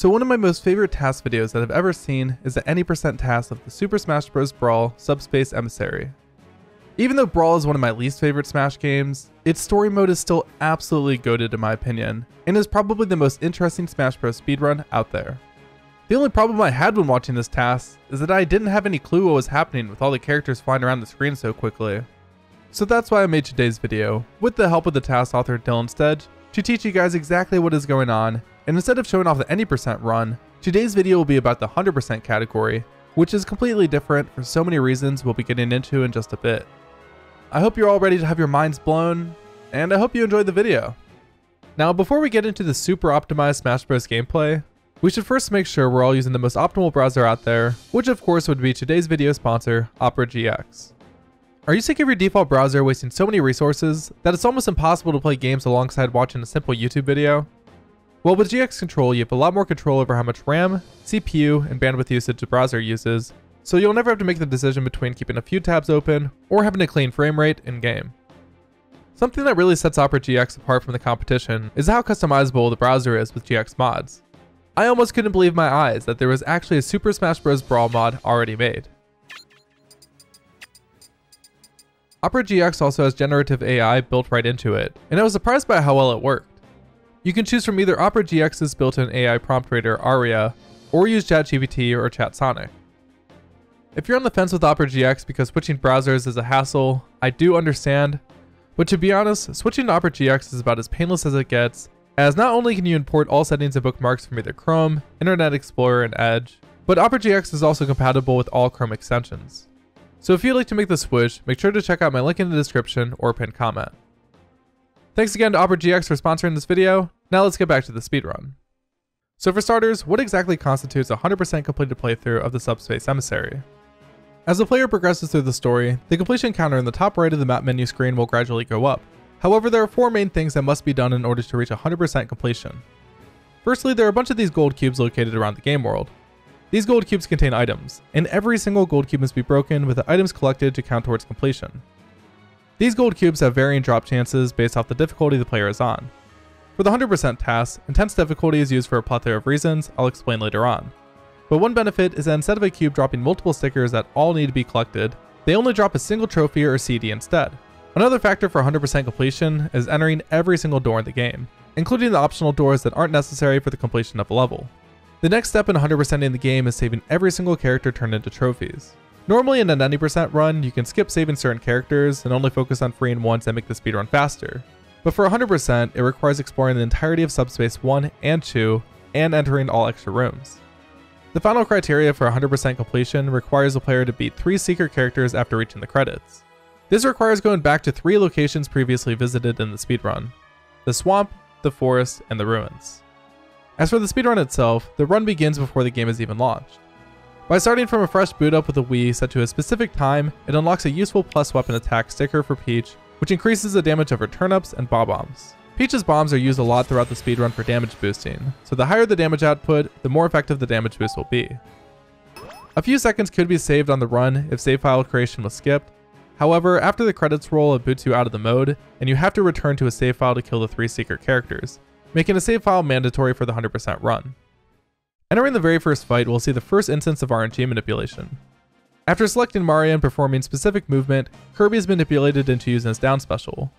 So one of my most favorite TAS videos that I've ever seen is the any percent TAS of the Super Smash Bros. Brawl Subspace Emissary. Even though Brawl is one of my least favorite Smash games, its story mode is still absolutely goaded in my opinion, and is probably the most interesting Smash Bros. speedrun out there. The only problem I had when watching this TAS is that I didn't have any clue what was happening with all the characters flying around the screen so quickly. So that's why I made today's video, with the help of the TAS author Dyllon to teach you guys exactly what is going on and instead of showing off the any percent run, today's video will be about the 100% category, which is completely different for so many reasons we'll be getting into in just a bit. I hope you're all ready to have your minds blown, and I hope you enjoyed the video. Now, before we get into the super optimized Smash Bros gameplay, we should first make sure we're all using the most optimal browser out there, which of course would be today's video sponsor, Opera GX. Are you sick of your default browser wasting so many resources that it's almost impossible to play games alongside watching a simple YouTube video? Well, with GX Control, you have a lot more control over how much RAM, CPU, and bandwidth usage the browser uses, so you'll never have to make the decision between keeping a few tabs open or having a clean frame rate in-game. Something that really sets Opera GX apart from the competition is how customizable the browser is with GX mods. I almost couldn't believe my eyes that there was actually a Super Smash Bros. Brawl mod already made. Opera GX also has generative AI built right into it, and I was surprised by how well it worked. You can choose from either Opera GX's built-in AI prompt reader Aria, or use ChatGPT or ChatSonic. If you're on the fence with Opera GX because switching browsers is a hassle, I do understand, but to be honest, switching to Opera GX is about as painless as it gets, as not only can you import all settings and bookmarks from either Chrome, Internet Explorer, and Edge, but Opera GX is also compatible with all Chrome extensions. So if you'd like to make the switch, make sure to check out my link in the description or pinned comment. Thanks again to Opera GX for sponsoring this video. Now let's get back to the speedrun. So for starters, what exactly constitutes a 100% completed playthrough of the Subspace Emissary? As the player progresses through the story, the completion counter in the top right of the map menu screen will gradually go up. However, there are four main things that must be done in order to reach 100% completion. Firstly, there are a bunch of these gold cubes located around the game world. These gold cubes contain items, and every single gold cube must be broken with the items collected to count towards completion. These gold cubes have varying drop chances based off the difficulty the player is on. For the 100% TAS, intense difficulty is used for a plethora of reasons I'll explain later on. But one benefit is that instead of a cube dropping multiple stickers that all need to be collected, they only drop a single trophy or CD instead. Another factor for 100% completion is entering every single door in the game, including the optional doors that aren't necessary for the completion of a level. The next step in 100%ing the game is saving every single character turned into trophies. Normally in a 90% run, you can skip saving certain characters and only focus on freeing ones that make the speedrun faster. But for 100%, it requires exploring the entirety of Subspace 1 and 2 and entering all extra rooms. The final criteria for 100% completion requires the player to beat 3 secret characters after reaching the credits. This requires going back to 3 locations previously visited in the speedrun. The swamp, the forest, and the ruins. As for the speedrun itself, the run begins before the game is even launched. By starting from a fresh boot up with a Wii set to a specific time, it unlocks a useful plus weapon attack sticker for Peach, which increases the damage of her turnips and bob-ombs. Peach's bombs are used a lot throughout the speedrun for damage boosting, so the higher the damage output, the more effective the damage boost will be. A few seconds could be saved on the run if save file creation was skipped, however, after the credits roll it boots you out of the mode, and you have to return to a save file to kill the three secret characters, making a save file mandatory for the 100% run. Entering the very first fight, we'll see the first instance of RNG manipulation. After selecting Mario and performing specific movement, Kirby is manipulated into using his down special.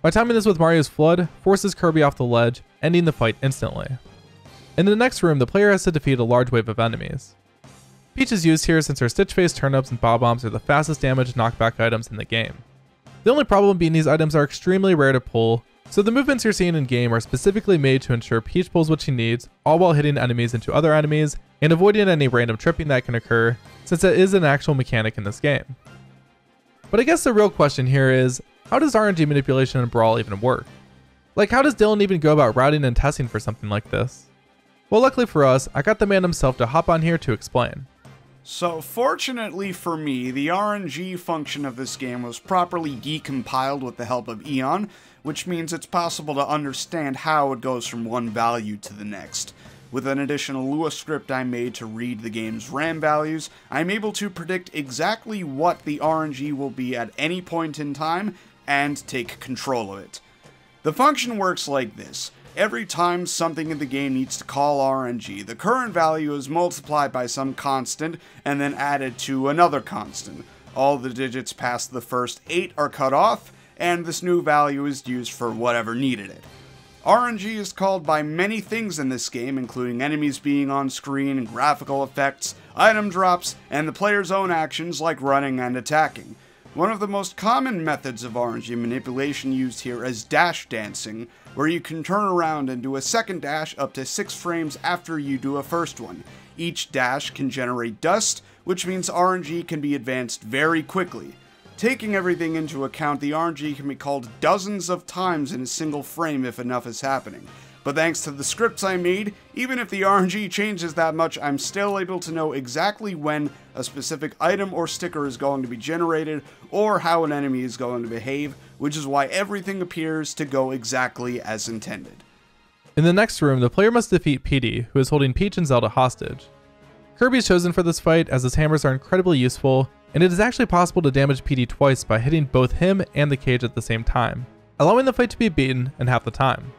By timing this with Mario's FLUDD, forces Kirby off the ledge, ending the fight instantly. In the next room, the player has to defeat a large wave of enemies. Peach is used here since her Stitch Face turnips and bob-ombs are the fastest damage knockback items in the game. The only problem being these items are extremely rare to pull, so the movements you're seeing in game are specifically made to ensure Peach pulls what she needs, all while hitting enemies into other enemies, and avoiding any random tripping that can occur, since it is an actual mechanic in this game. But I guess the real question here is, how does RNG manipulation in Brawl even work? Like how does Dyllon even go about routing and testing for something like this? Well luckily for us, I got the man himself to hop on here to explain. So, fortunately for me, the RNG function of this game was properly decompiled with the help of Eon, which means it's possible to understand how it goes from one value to the next. With an additional Lua script I made to read the game's RAM values, I'm able to predict exactly what the RNG will be at any point in time and take control of it. The function works like this. Every time something in the game needs to call RNG, the current value is multiplied by some constant and then added to another constant. All the digits past the first 8 are cut off, and this new value is used for whatever needed it. RNG is called by many things in this game, including enemies being on screen, graphical effects, item drops, and the player's own actions like running and attacking. One of the most common methods of RNG manipulation used here is dash dancing, where you can turn around and do a second dash up to 6 frames after you do a first one. Each dash can generate dust, which means RNG can be advanced very quickly. Taking everything into account, the RNG can be called dozens of times in a single frame if enough is happening. But thanks to the scripts I made, even if the RNG changes that much, I'm still able to know exactly when a specific item or sticker is going to be generated, or how an enemy is going to behave, which is why everything appears to go exactly as intended. In the next room, the player must defeat Petey, who is holding Peach and Zelda hostage. Kirby is chosen for this fight as his hammers are incredibly useful, and it is actually possible to damage Petey twice by hitting both him and the cage at the same time, allowing the fight to be beaten in half the time.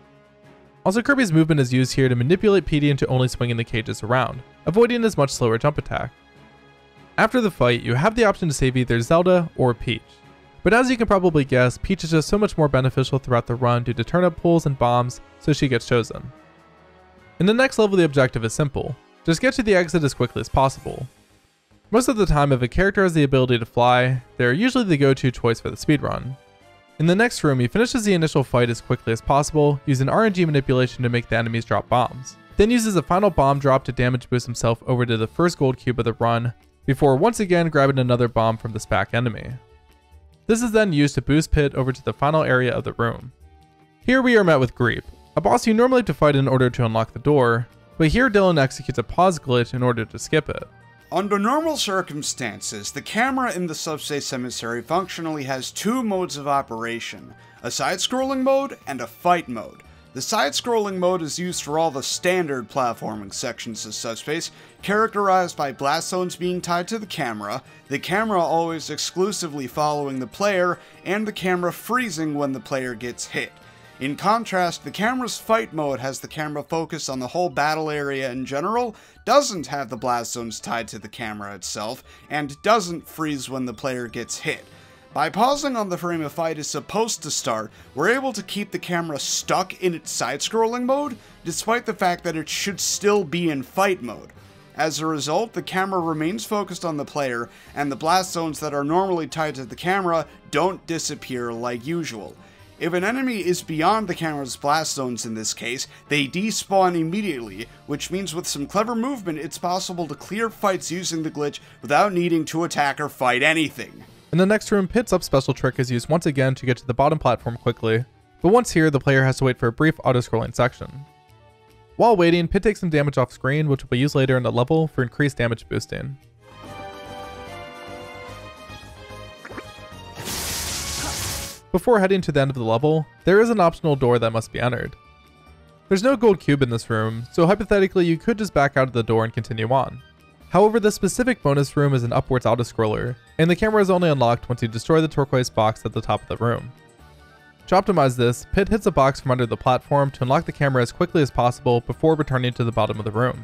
Also, Kirby's movement is used here to manipulate Petey into only swinging the cages around, avoiding his much slower jump attack. After the fight, you have the option to save either Zelda or Peach. But as you can probably guess, Peach is just so much more beneficial throughout the run due to turnip pulls and bombs, so she gets chosen. In the next level, the objective is simple. Just get to the exit as quickly as possible. Most of the time, if a character has the ability to fly, they're usually the go-to choice for the speedrun. In the next room, he finishes the initial fight as quickly as possible, using RNG manipulation to make the enemies drop bombs. Then uses a final bomb drop to damage boost himself over to the first gold cube of the run, before once again grabbing another bomb from the Spaak enemy. This is then used to boost Pit over to the final area of the room. Here we are met with Greap, a boss you normally have to fight in order to unlock the door, but here Dyllon executes a pause glitch in order to skip it. Under normal circumstances, the camera in the Subspace Emissary functionally has two modes of operation, a side-scrolling mode and a fight mode. The side-scrolling mode is used for all the standard platforming sections of Subspace, characterized by blast zones being tied to the camera, the camera always exclusively following the player, and the camera freezing when the player gets hit. In contrast, the camera's fight mode has the camera focus on the whole battle area in general, doesn't have the blast zones tied to the camera itself, and doesn't freeze when the player gets hit. By pausing on the frame a fight is supposed to start, we're able to keep the camera stuck in its side-scrolling mode, despite the fact that it should still be in fight mode. As a result, the camera remains focused on the player, and the blast zones that are normally tied to the camera don't disappear like usual. If an enemy is beyond the camera's blast zones in this case, they despawn immediately, which means with some clever movement it's possible to clear fights using the glitch without needing to attack or fight anything. In the next room, Pit's up special trick is used once again to get to the bottom platform quickly, but once here, the player has to wait for a brief auto-scrolling section. While waiting, Pit takes some damage off screen, which will be used later in the level for increased damage boosting. Before heading to the end of the level, there is an optional door that must be entered. There's no gold cube in this room, so hypothetically you could just back out of the door and continue on. However, this specific bonus room is an upwards auto-scroller, and the camera is only unlocked once you destroy the turquoise box at the top of the room. To optimize this, Pit hits a box from under the platform to unlock the camera as quickly as possible before returning to the bottom of the room.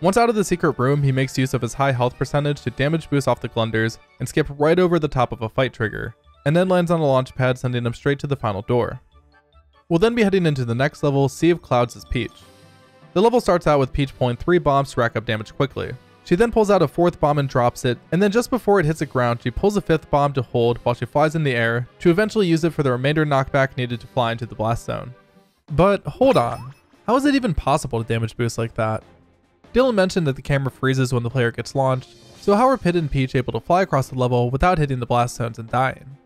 Once out of the secret room, he makes use of his high health percentage to damage boost off the glunders and skip right over the top of a fight trigger, and then lands on a launch pad sending him straight to the final door. We'll then be heading into the next level, Sea of Clouds as Peach. The level starts out with Peach pulling 3 bombs to rack up damage quickly. She then pulls out a fourth bomb and drops it, and then just before it hits the ground, she pulls a fifth bomb to hold while she flies in the air, to eventually use it for the remainder knockback needed to fly into the blast zone. But hold on, how is it even possible to damage boost like that? Dyllon mentioned that the camera freezes when the player gets launched, so how are Pit and Peach able to fly across the level without hitting the blast zones and dying?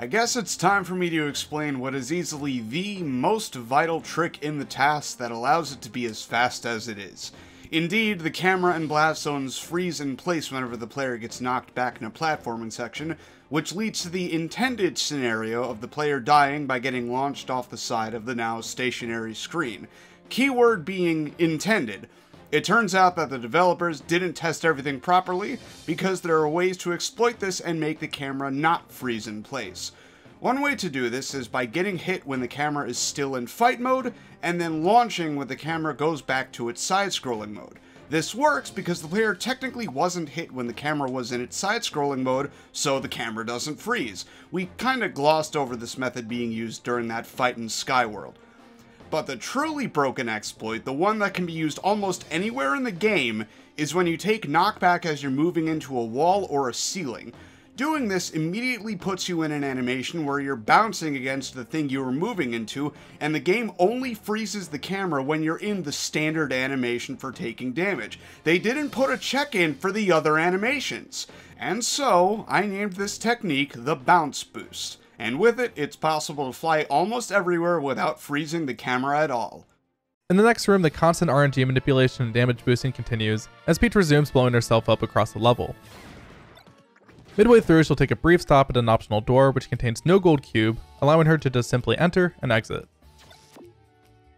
I guess it's time for me to explain what is easily the most vital trick in the TAS that allows it to be as fast as it is. Indeed, the camera and blast zones freeze in place whenever the player gets knocked back in a platforming section, which leads to the intended scenario of the player dying by getting launched off the side of the now stationary screen. Keyword being intended. It turns out that the developers didn't test everything properly because there are ways to exploit this and make the camera not freeze in place. One way to do this is by getting hit when the camera is still in fight mode, and then launching when the camera goes back to its side-scrolling mode. This works because the player technically wasn't hit when the camera was in its side-scrolling mode, so the camera doesn't freeze. We kinda glossed over this method being used during that fight in Skyworld. But the truly broken exploit, the one that can be used almost anywhere in the game, is when you take knockback as you're moving into a wall or a ceiling. Doing this immediately puts you in an animation where you're bouncing against the thing you were moving into, and the game only freezes the camera when you're in the standard animation for taking damage. They didn't put a check in for the other animations. And so, I named this technique the Bounce Boost. And with it, it's possible to fly almost everywhere without freezing the camera at all. In the next room, the constant RNG manipulation and damage boosting continues as Peach resumes blowing herself up across the level. Midway through, she'll take a brief stop at an optional door which contains no gold cube, allowing her to just simply enter and exit.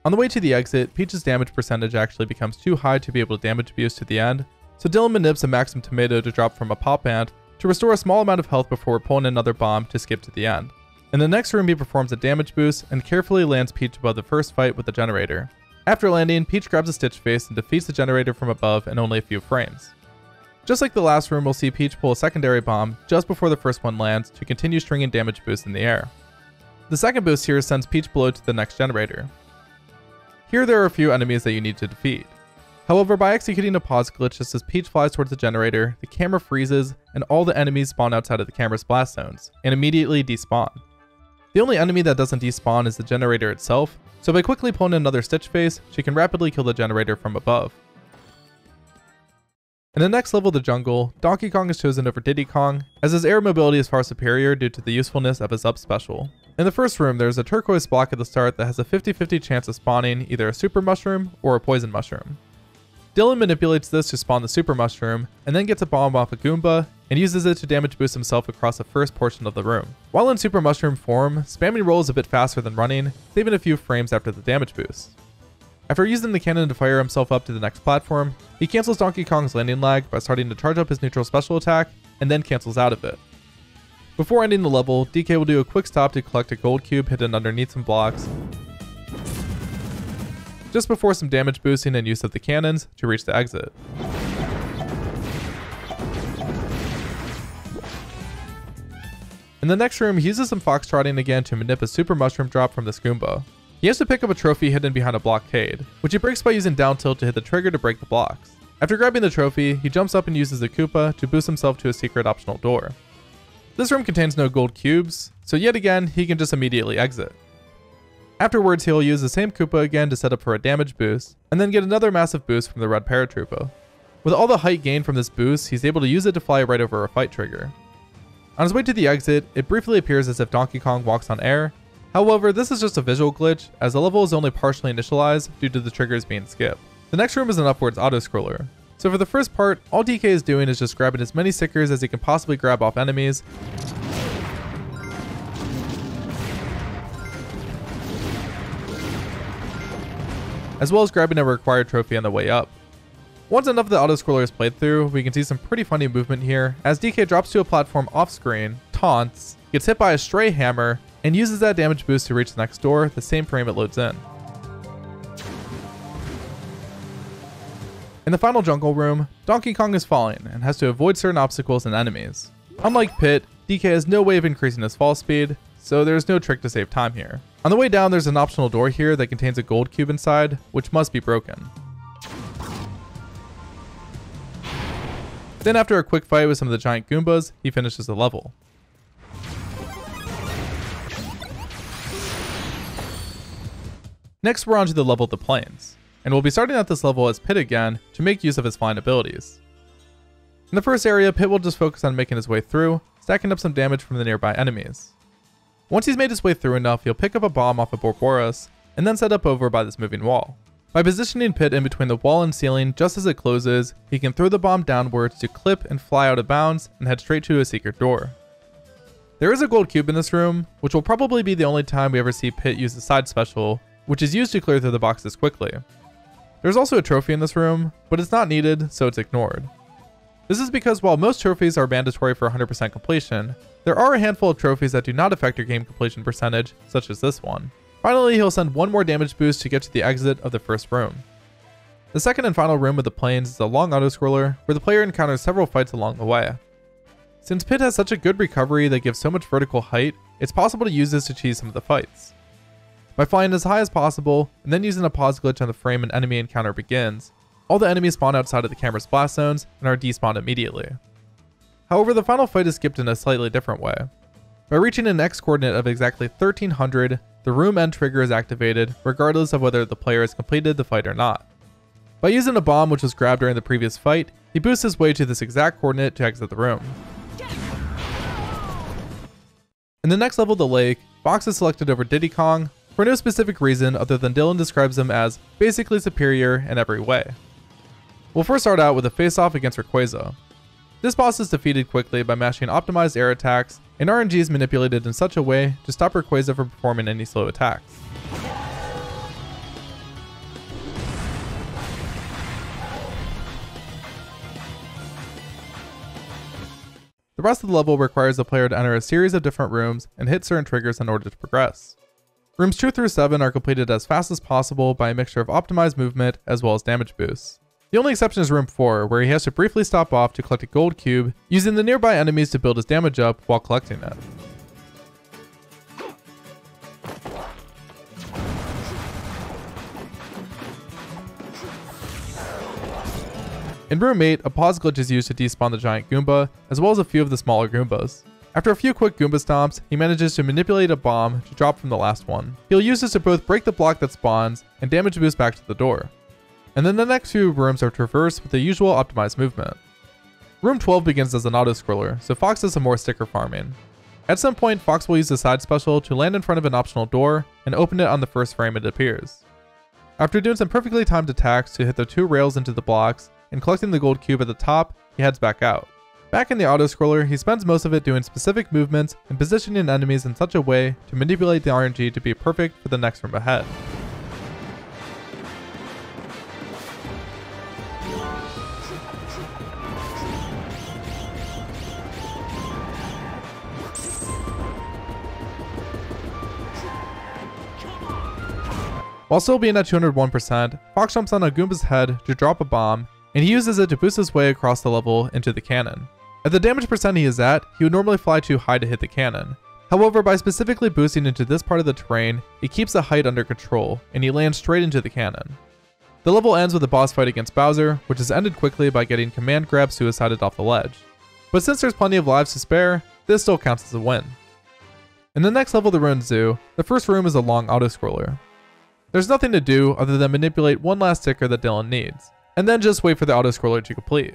On the way to the exit, Peach's damage percentage actually becomes too high to be able to damage abuse to the end, so Dyllon manips a Maxim Tomato to drop from a Poppant to restore a small amount of health before pulling another bomb to skip to the end. In the next room, he performs a damage boost and carefully lands Peach above the first fight with the generator. After landing, Peach grabs a Stitch Face and defeats the generator from above in only a few frames. Just like the last room, we'll see Peach pull a secondary bomb just before the first one lands to continue stringing damage boosts in the air. The second boost here sends Peach below to the next generator. Here there are a few enemies that you need to defeat. However, by executing a pause glitch just as Peach flies towards the generator, the camera freezes and all the enemies spawn outside of the camera's blast zones, and immediately despawn. The only enemy that doesn't despawn is the generator itself, so by quickly pulling another Stitch Face, she can rapidly kill the generator from above. In the next level of the jungle, Donkey Kong is chosen over Diddy Kong, as his air mobility is far superior due to the usefulness of his up special. In the first room, there's a turquoise block at the start that has a 50-50 chance of spawning either a super mushroom or a poison mushroom. Dyllon manipulates this to spawn the super mushroom, and then gets a bomb off a Goomba, and uses it to damage boost himself across the first portion of the room. While in super mushroom form, spamming roll is a bit faster than running, saving a few frames after the damage boost. After using the cannon to fire himself up to the next platform, he cancels Donkey Kong's landing lag by starting to charge up his neutral special attack, and then cancels out of it. Before ending the level, DK will do a quick stop to collect a gold cube hidden underneath some blocks, just before some damage boosting and use of the cannons to reach the exit. In the next room, he uses some foxtrotting again to manip a super mushroom drop from the Goomba. He has to pick up a trophy hidden behind a blockade, which he breaks by using down tilt to hit the trigger to break the blocks. After grabbing the trophy, he jumps up and uses the Koopa to boost himself to a secret optional door. This room contains no gold cubes, so yet again, he can just immediately exit. Afterwards, he'll use the same Koopa again to set up for a damage boost, and then get another massive boost from the red paratroopa. With all the height gained from this boost, he's able to use it to fly right over a fight trigger. On his way to the exit, it briefly appears as if Donkey Kong walks on air, However, this is just a visual glitch, as the level is only partially initialized due to the triggers being skipped. The next room is an upwards auto-scroller. So for the first part, all DK is doing is just grabbing as many stickers as he can possibly grab off enemies, as well as grabbing a required trophy on the way up. Once enough of the auto-scroller is played through, we can see some pretty funny movement here, as DK drops to a platform off-screen, taunts, gets hit by a stray hammer, and uses that damage boost to reach the next door the same frame it loads in. In the final jungle room, Donkey Kong is falling and has to avoid certain obstacles and enemies. Unlike Pit, DK has no way of increasing his fall speed, so there's no trick to save time here. On the way down, there's an optional door here that contains a gold cube inside, which must be broken. Then after a quick fight with some of the giant Goombas, he finishes the level. Next we're on to the level of the plains, and we'll be starting at this level as Pit again to make use of his flying abilities. In the first area, Pit will just focus on making his way through, stacking up some damage from the nearby enemies. Once he's made his way through enough, he'll pick up a bomb off of Borboras, and then set up over by this moving wall. By positioning Pit in between the wall and ceiling just as it closes, he can throw the bomb downwards to clip and fly out of bounds and head straight to a secret door. There is a gold cube in this room, which will probably be the only time we ever see Pit use the side special, which is used to clear through the boxes quickly. There's also a trophy in this room, but it's not needed, so it's ignored. This is because while most trophies are mandatory for 100% completion, there are a handful of trophies that do not affect your game completion percentage, such as this one. Finally, he'll send one more damage boost to get to the exit of the first room. The second and final room of the plains is a long auto-scroller, where the player encounters several fights along the way. Since Pit has such a good recovery that gives so much vertical height, it's possible to use this to cheese some of the fights. By flying as high as possible, and then using a pause glitch on the frame an enemy encounter begins, all the enemies spawn outside of the camera's blast zones and are despawned immediately. However, the final fight is skipped in a slightly different way. By reaching an X coordinate of exactly 1300, the room end trigger is activated regardless of whether the player has completed the fight or not. By using a bomb which was grabbed during the previous fight, he boosts his way to this exact coordinate to exit the room. In the next level the lake, Fox is selected over Diddy Kong for no specific reason other than Dyllon describes him as basically superior in every way. We'll first start out with a face-off against Rayquaza. This boss is defeated quickly by mashing optimized air attacks, and RNG is manipulated in such a way to stop Rayquaza from performing any slow attacks. The rest of the level requires the player to enter a series of different rooms and hit certain triggers in order to progress. Rooms 2 through 7 are completed as fast as possible by a mixture of optimized movement as well as damage boosts. The only exception is room 4, where he has to briefly stop off to collect a gold cube, using the nearby enemies to build his damage up while collecting it. In room 8, a pause glitch is used to despawn the giant Goomba, as well as a few of the smaller Goombas. After a few quick Goomba stomps, he manages to manipulate a bomb to drop from the last one. He'll use this to both break the block that spawns and damage boost back to the door and then the next few rooms are traversed with the usual optimized movement. Room 12 begins as an auto-scroller, so Fox does some more sticker farming. At some point, Fox will use the side special to land in front of an optional door and open it on the first frame it appears. After doing some perfectly timed attacks to hit the two rails into the blocks and collecting the gold cube at the top, he heads back out. Back in the auto-scroller, he spends most of it doing specific movements and positioning enemies in such a way to manipulate the RNG to be perfect for the next room ahead. While still being at 201%, Fox jumps on a Goomba's head to drop a bomb, and he uses it to boost his way across the level into the cannon. At the damage percent he is at, he would normally fly too high to hit the cannon. However, by specifically boosting into this part of the terrain, he keeps the height under control, and he lands straight into the cannon. The level ends with a boss fight against Bowser, which is ended quickly by getting command grab suicided off the ledge. But since there's plenty of lives to spare, this still counts as a win. In the next level the Ruined Zoo, the first room is a long auto-scroller. There's nothing to do other than manipulate one last ticker that Dyllon needs, and then just wait for the auto-scroller to complete.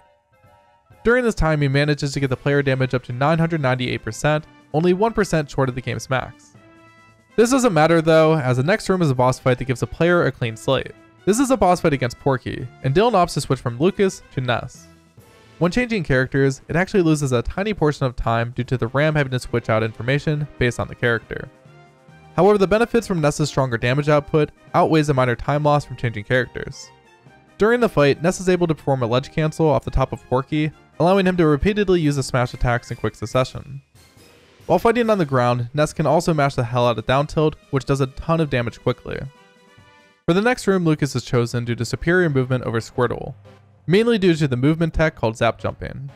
During this time, he manages to get the player damage up to 998%, only 1% short of the game's max. This doesn't matter though, as the next room is a boss fight that gives the player a clean slate. This is a boss fight against Porky, and Dyllon opts to switch from Lucas to Ness. When changing characters, it actually loses a tiny portion of time due to the RAM having to switch out information based on the character. However, the benefits from Ness's stronger damage output outweighs the minor time loss from changing characters. During the fight, Ness is able to perform a ledge cancel off the top of Porky, allowing him to repeatedly use the smash attacks in quick succession. While fighting on the ground, Ness can also mash the hell out of down tilt, which does a ton of damage quickly. For the next room, Lucas is chosen due to superior movement over Squirtle, mainly due to the movement tech called Zap Jumping.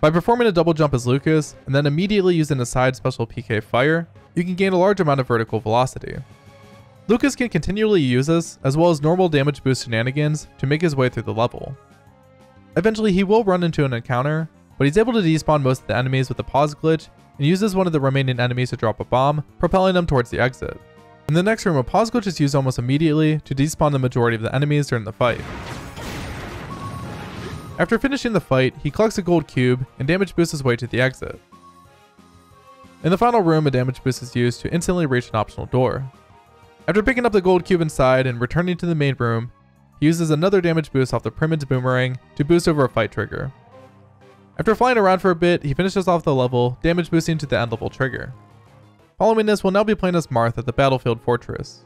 By performing a double jump as Lucas, and then immediately using a side special PK Fire, you can gain a large amount of vertical velocity. Lucas can continually use this, as well as normal damage boost shenanigans, to make his way through the level. Eventually he will run into an encounter, but he's able to despawn most of the enemies with a pause glitch, and uses one of the remaining enemies to drop a bomb, propelling them towards the exit. In the next room, a pause glitch is used almost immediately to despawn the majority of the enemies during the fight. After finishing the fight, he collects a gold cube and damage boosts his way to the exit. In the final room, a damage boost is used to instantly reach an optional door. After picking up the gold cube inside and returning to the main room, he uses another damage boost off the Primid's Boomerang to boost over a fight trigger. After flying around for a bit, he finishes off the level, damage boosting to the end level trigger. Following this, we'll now be playing as Marth at the Battlefield Fortress.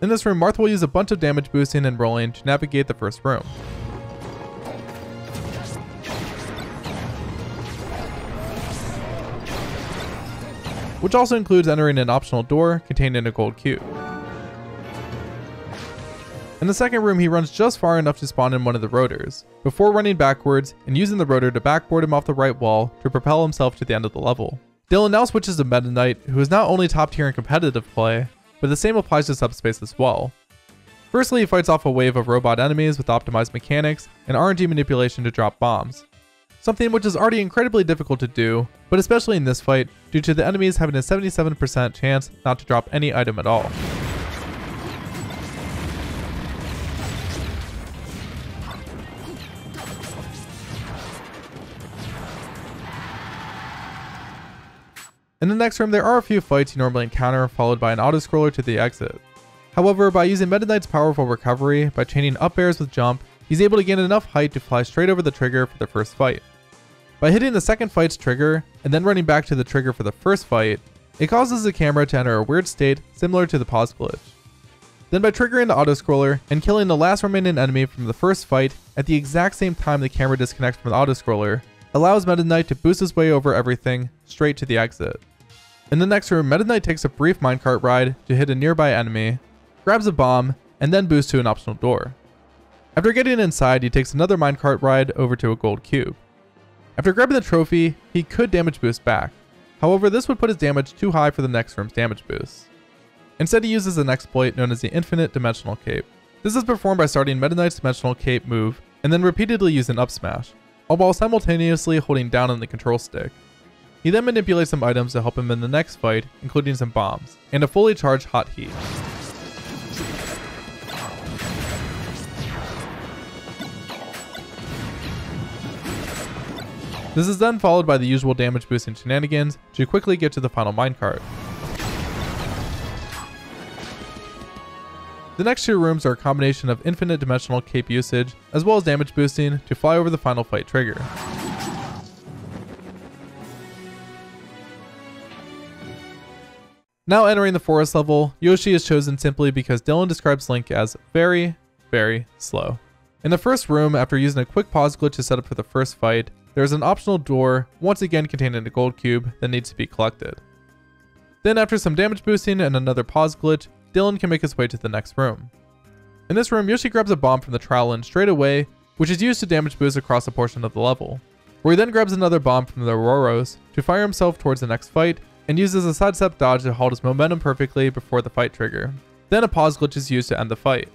In this room, Marth will use a bunch of damage boosting and rolling to navigate the first room. Which also includes entering an optional door contained in a gold cube. In the second room, he runs just far enough to spawn in one of the rotors, before running backwards and using the rotor to backboard him off the right wall to propel himself to the end of the level. Dyllon now switches to Meta Knight, who is not only top tier in competitive play, but the same applies to subspace as well. Firstly, he fights off a wave of robot enemies with optimized mechanics and RNG manipulation to drop bombs, something which is already incredibly difficult to do, but especially in this fight, due to the enemies having a 77% chance not to drop any item at all. In the next room, there are a few fights you normally encounter, followed by an auto-scroller to the exit. However, by using Meta Knight's powerful recovery, by chaining up airs with jump, he's able to gain enough height to fly straight over the trigger for the first fight. By hitting the second fight's trigger, and then running back to the trigger for the first fight, it causes the camera to enter a weird state similar to the pause glitch. Then by triggering the auto-scroller and killing the last remaining enemy from the first fight at the exact same time the camera disconnects from the auto-scroller, allows Meta Knight to boost his way over everything straight to the exit. In the next room, Meta Knight takes a brief minecart ride to hit a nearby enemy, grabs a bomb, and then boosts to an optional door. After getting inside, he takes another minecart ride over to a gold cube. After grabbing the trophy, he could damage boost back. However, this would put his damage too high for the next room's damage boost. Instead, he uses an exploit known as the Infinite Dimensional Cape. This is performed by starting Meta Knight's Dimensional Cape move and then repeatedly using up smash, all while simultaneously holding down on the control stick. He then manipulates some items to help him in the next fight, including some bombs, and a fully charged Hothead. This is then followed by the usual damage boosting shenanigans to quickly get to the final minecart. The next two rooms are a combination of infinite dimensional cape usage as well as damage boosting to fly over the final fight trigger. Now entering the forest level, Yoshi is chosen simply because Dyllon describes Link as very, very slow. In the first room, after using a quick pause glitch to set up for the first fight, there is an optional door, once again containing a gold cube, that needs to be collected. Then after some damage boosting and another pause glitch, Dyllon can make his way to the next room. In this room, Yoshi grabs a bomb from the Trowlon straight away, which is used to damage boost across a portion of the level, where he then grabs another bomb from the Auroros to fire himself towards the next fight and uses a sidestep dodge to hold his momentum perfectly before the fight trigger. Then a pause glitch is used to end the fight.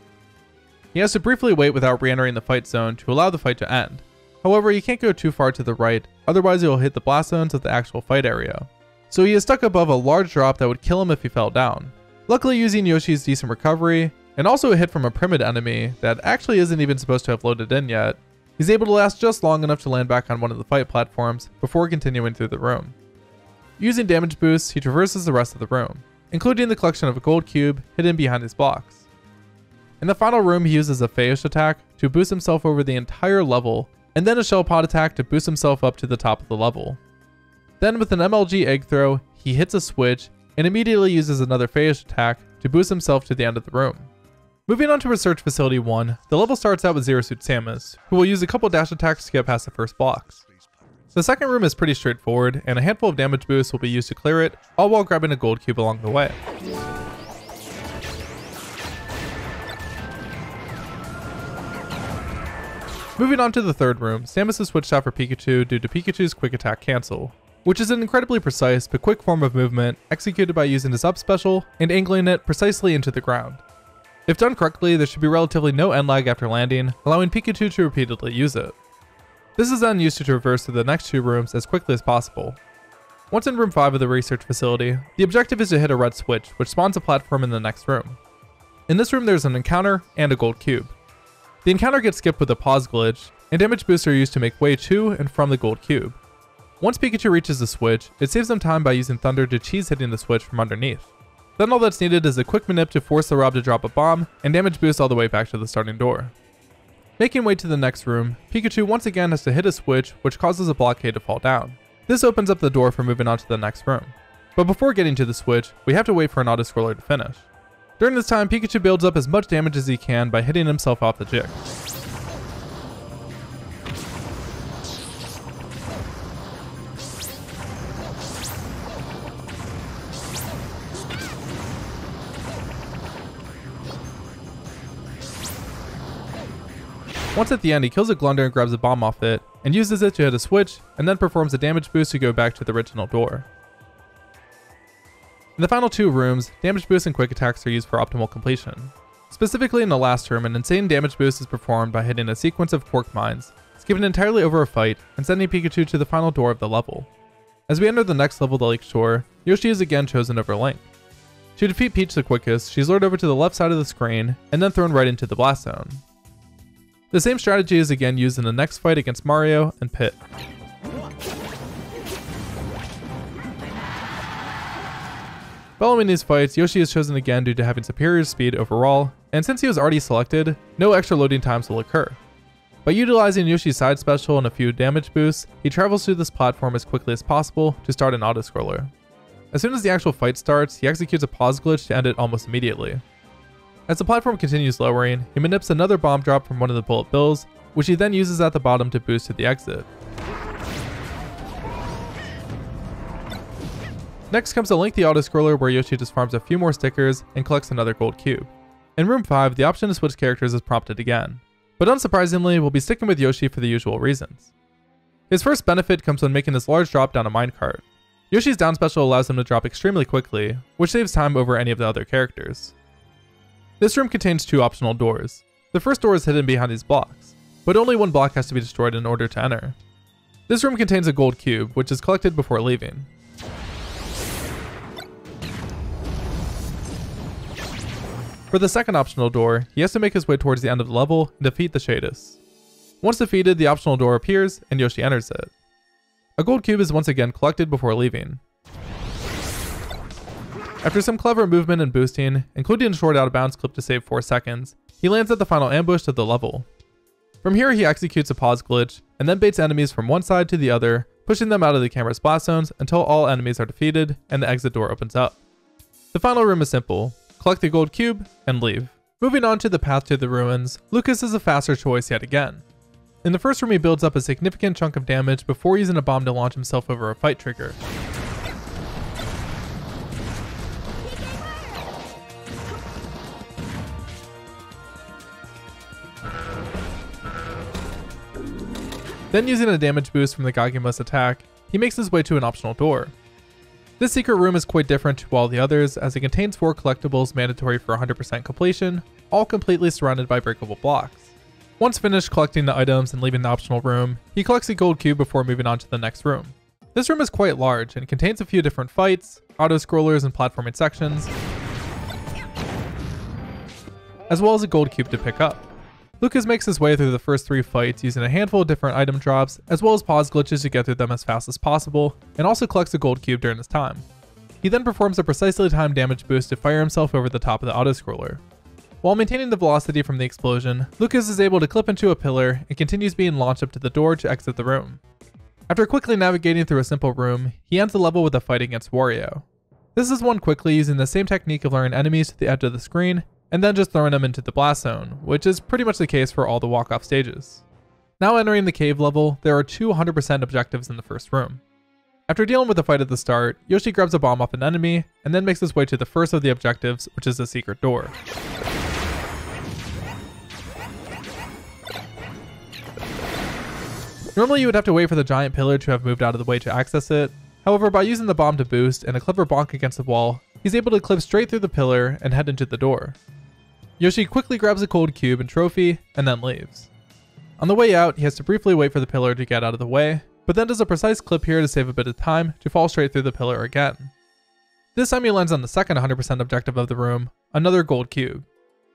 He has to briefly wait without re-entering the fight zone to allow the fight to end. However, he can't go too far to the right, otherwise he will hit the blast zones of the actual fight area. So he is stuck above a large drop that would kill him if he fell down. Luckily using Yoshi's decent recovery, and also a hit from a Primid enemy that actually isn't even supposed to have loaded in yet, he's able to last just long enough to land back on one of the fight platforms before continuing through the room. Using damage boosts, he traverses the rest of the room, including the collection of a gold cube hidden behind these blocks. In the final room, he uses a Phaos attack to boost himself over the entire level, and then a Shell Pod attack to boost himself up to the top of the level. Then with an MLG egg throw, he hits a switch and immediately uses another Phaos attack to boost himself to the end of the room. Moving on to Research Facility 1, the level starts out with Zero Suit Samus, who will use a couple dash attacks to get past the first blocks. The second room is pretty straightforward, and a handful of damage boosts will be used to clear it, all while grabbing a gold cube along the way. Moving on to the third room, Samus is switched out for Pikachu due to Pikachu's quick attack cancel, which is an incredibly precise but quick form of movement executed by using his up special and angling it precisely into the ground. If done correctly, there should be relatively no end lag after landing, allowing Pikachu to repeatedly use it. This is then used to traverse through the next two rooms as quickly as possible. Once in room 5 of the research facility, the objective is to hit a red switch, which spawns a platform in the next room. In this room there's an encounter and a gold cube. The encounter gets skipped with a pause glitch, and damage boosts are used to make way to and from the gold cube. Once Pikachu reaches the switch, it saves them time by using Thunder to cheese hitting the switch from underneath. Then all that's needed is a quick manip to force the Rob to drop a bomb, and damage boost all the way back to the starting door. Making way to the next room, Pikachu once again has to hit a switch which causes a blockade to fall down. This opens up the door for moving on to the next room. But before getting to the switch, we have to wait for an auto-scroller to finish. During this time, Pikachu builds up as much damage as he can by hitting himself off the Jyk. Once at the end, he kills a Glunder and grabs a bomb off it, and uses it to hit a switch, and then performs a damage boost to go back to the original door. In the final two rooms, damage boosts and quick attacks are used for optimal completion. Specifically in the last room, an insane damage boost is performed by hitting a sequence of quark mines, skipping entirely over a fight, and sending Pikachu to the final door of the level. As we enter the next level, the Lake Shore, Yoshi is again chosen over Link. To defeat Peach the quickest, she's lured over to the left side of the screen, and then thrown right into the blast zone. The same strategy is again used in the next fight against Mario and Pit. Following these fights, Yoshi is chosen again due to having superior speed overall, and since he was already selected, no extra loading times will occur. By utilizing Yoshi's side special and a few damage boosts, he travels through this platform as quickly as possible to start an auto-scroller. As soon as the actual fight starts, he executes a pause glitch to end it almost immediately. As the platform continues lowering, he manips another bomb drop from one of the bullet bills, which he then uses at the bottom to boost to the exit. Next comes a lengthy auto-scroller where Yoshi just farms a few more stickers and collects another gold cube. In room 5, the option to switch characters is prompted again. But unsurprisingly, we'll be sticking with Yoshi for the usual reasons. His first benefit comes when making this large drop down a minecart. Yoshi's down special allows him to drop extremely quickly, which saves time over any of the other characters. This room contains two optional doors. The first door is hidden behind these blocks, but only one block has to be destroyed in order to enter. This room contains a gold cube, which is collected before leaving. For the second optional door, he has to make his way towards the end of the level and defeat the Shaydas. Once defeated, the optional door appears and Yoshi enters it. A gold cube is once again collected before leaving. After some clever movement and boosting, including a short out of bounds clip to save 4 seconds, he lands at the final ambush of the level. From here he executes a pause glitch, and then baits enemies from one side to the other, pushing them out of the camera's blast zones until all enemies are defeated and the exit door opens up. The final room is simple, collect the gold cube, and leave. Moving on to the path to the ruins, Lucas is a faster choice yet again. In the first room he builds up a significant chunk of damage before using a bomb to launch himself over a fight trigger. Then using a damage boost from the Gagimus attack, he makes his way to an optional door. This secret room is quite different to all the others as it contains 4 collectibles mandatory for 100% completion, all completely surrounded by breakable blocks. Once finished collecting the items and leaving the optional room, he collects a gold cube before moving on to the next room. This room is quite large and contains a few different fights, auto-scrollers and platforming sections, as well as a gold cube to pick up. Lucas makes his way through the first three fights using a handful of different item drops, as well as pause glitches to get through them as fast as possible, and also collects a gold cube during his time. He then performs a precisely timed damage boost to fire himself over the top of the auto-scroller. While maintaining the velocity from the explosion, Lucas is able to clip into a pillar and continues being launched up to the door to exit the room. After quickly navigating through a simple room, he ends the level with a fight against Wario. This is won quickly using the same technique of luring enemies to the edge of the screen and then just throwing them into the blast zone, which is pretty much the case for all the walk-off stages. Now entering the cave level, there are two 100% objectives in the first room. After dealing with the fight at the start, Yoshi grabs a bomb off an enemy, and then makes his way to the first of the objectives, which is the secret door. Normally you would have to wait for the giant pillar to have moved out of the way to access it, however by using the bomb to boost and a clever bonk against the wall, he's able to clip straight through the pillar and head into the door. Yoshi quickly grabs a gold cube and trophy, and then leaves. On the way out, he has to briefly wait for the pillar to get out of the way, but then does a precise clip here to save a bit of time to fall straight through the pillar again. This time he lands on the second 100% objective of the room, another gold cube.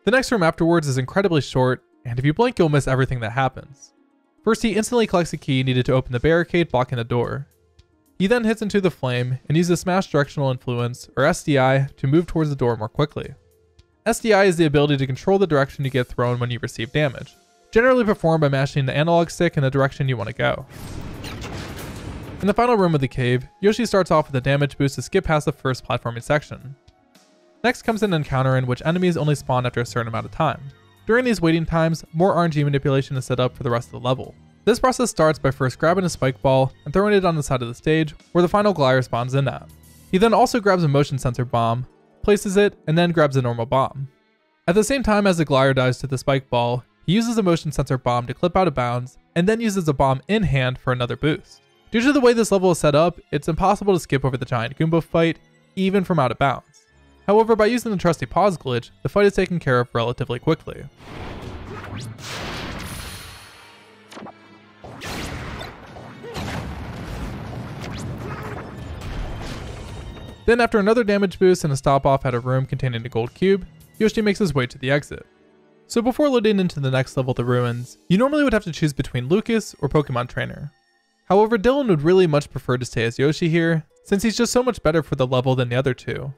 The next room afterwards is incredibly short, and if you blink you'll miss everything that happens. First he instantly collects a key needed to open the barricade blocking the door. He then hits into the flame and uses Smash Directional Influence, or SDI, to move towards the door more quickly. SDI is the ability to control the direction you get thrown when you receive damage, generally performed by mashing the analog stick in the direction you want to go. In the final room of the cave, Yoshi starts off with a damage boost to skip past the first platforming section. Next comes an encounter in which enemies only spawn after a certain amount of time. During these waiting times, more RNG manipulation is set up for the rest of the level. This process starts by first grabbing a spike ball and throwing it on the side of the stage, where the final glider spawns in at. He then also grabs a motion sensor bomb, places it, and then grabs a normal bomb. At the same time as the glider dives to the spike ball, he uses a motion sensor bomb to clip out of bounds, and then uses a bomb in hand for another boost. Due to the way this level is set up, it's impossible to skip over the giant Goomba fight, even from out of bounds. However, by using the trusty pause glitch, the fight is taken care of relatively quickly. Then after another damage boost and a stop off at a room containing a gold cube, Yoshi makes his way to the exit. So before loading into the next level the ruins, you normally would have to choose between Lucas or Pokemon Trainer. However, Dyllon would really much prefer to stay as Yoshi here, since he's just so much better for the level than the other two.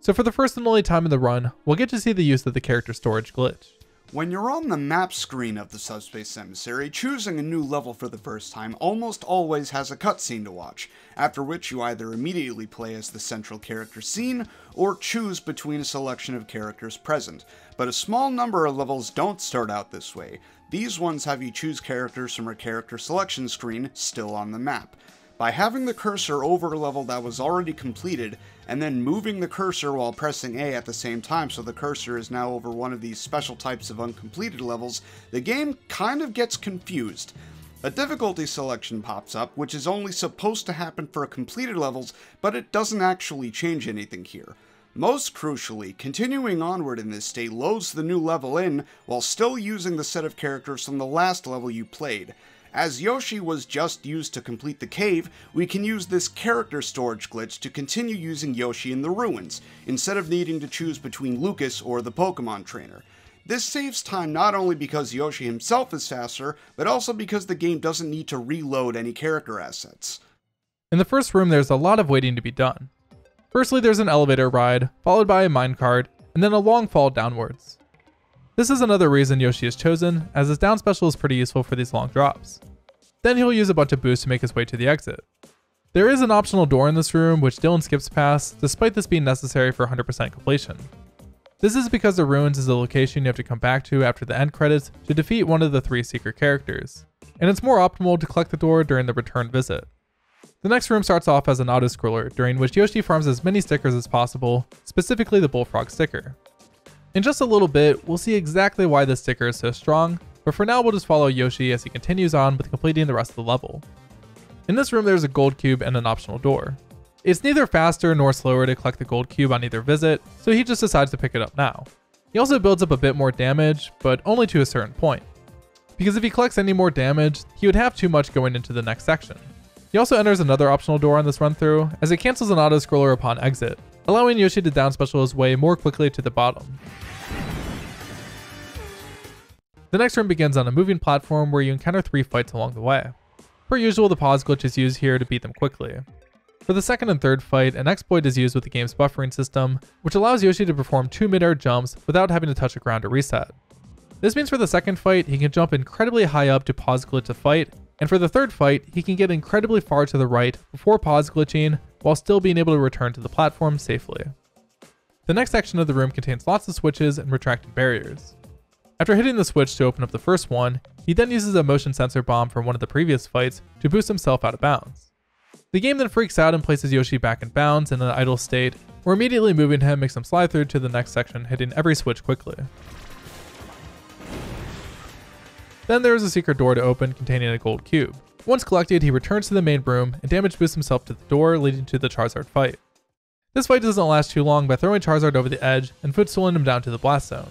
So for the first and only time in the run, we'll get to see the use of the character storage glitch. When you're on the map screen of the Subspace Emissary, choosing a new level for the first time almost always has a cutscene to watch, after which you either immediately play as the central character scene, or choose between a selection of characters present. But a small number of levels don't start out this way. These ones have you choose characters from a character selection screen still on the map. By having the cursor over a level that was already completed, and then moving the cursor while pressing A at the same time so the cursor is now over one of these special types of uncompleted levels, the game kind of gets confused. A difficulty selection pops up, which is only supposed to happen for completed levels, but it doesn't actually change anything here. Most crucially, continuing onward in this state loads the new level in while still using the set of characters from the last level you played. As Yoshi was just used to complete the cave, we can use this character storage glitch to continue using Yoshi in the ruins, instead of needing to choose between Lucas or the Pokemon trainer. This saves time not only because Yoshi himself is faster, but also because the game doesn't need to reload any character assets. In the first room, there's a lot of waiting to be done. Firstly, there's an elevator ride, followed by a minecart, and then a long fall downwards. This is another reason Yoshi is chosen, as his down special is pretty useful for these long drops. Then he'll use a bunch of boosts to make his way to the exit. There is an optional door in this room which Dyllon skips past, despite this being necessary for 100% completion. This is because the ruins is a location you have to come back to after the end credits to defeat one of the three secret characters, and it's more optimal to collect the door during the return visit. The next room starts off as an auto-scroller, during which Yoshi farms as many stickers as possible, specifically the Bullfrog sticker. In just a little bit, we'll see exactly why this sticker is so strong, but for now we'll just follow Yoshi as he continues on with completing the rest of the level. In this room there's a gold cube and an optional door. It's neither faster nor slower to collect the gold cube on either visit, so he just decides to pick it up now. He also builds up a bit more damage, but only to a certain point. Because if he collects any more damage, he would have too much going into the next section. He also enters another optional door on this run through, as it cancels an auto scroller upon exit, allowing Yoshi to down special his way more quickly to the bottom. The next room begins on a moving platform where you encounter three fights along the way. Per usual, the pause glitch is used here to beat them quickly. For the second and third fight, an exploit is used with the game's buffering system, which allows Yoshi to perform two mid-air jumps without having to touch the ground to reset. This means for the second fight, he can jump incredibly high up to pause glitch a fight, and for the third fight, he can get incredibly far to the right before pause glitching while still being able to return to the platform safely. The next section of the room contains lots of switches and retracted barriers. After hitting the switch to open up the first one, he then uses a motion sensor bomb from one of the previous fights to boost himself out of bounds. The game then freaks out and places Yoshi back in bounds in an idle state, where immediately moving him makes him slide through to the next section, hitting every switch quickly. Then there is a secret door to open containing a gold cube. Once collected, he returns to the main room and damage boosts himself to the door, leading to the Charizard fight. This fight doesn't last too long by throwing Charizard over the edge and footstooling him down to the blast zone.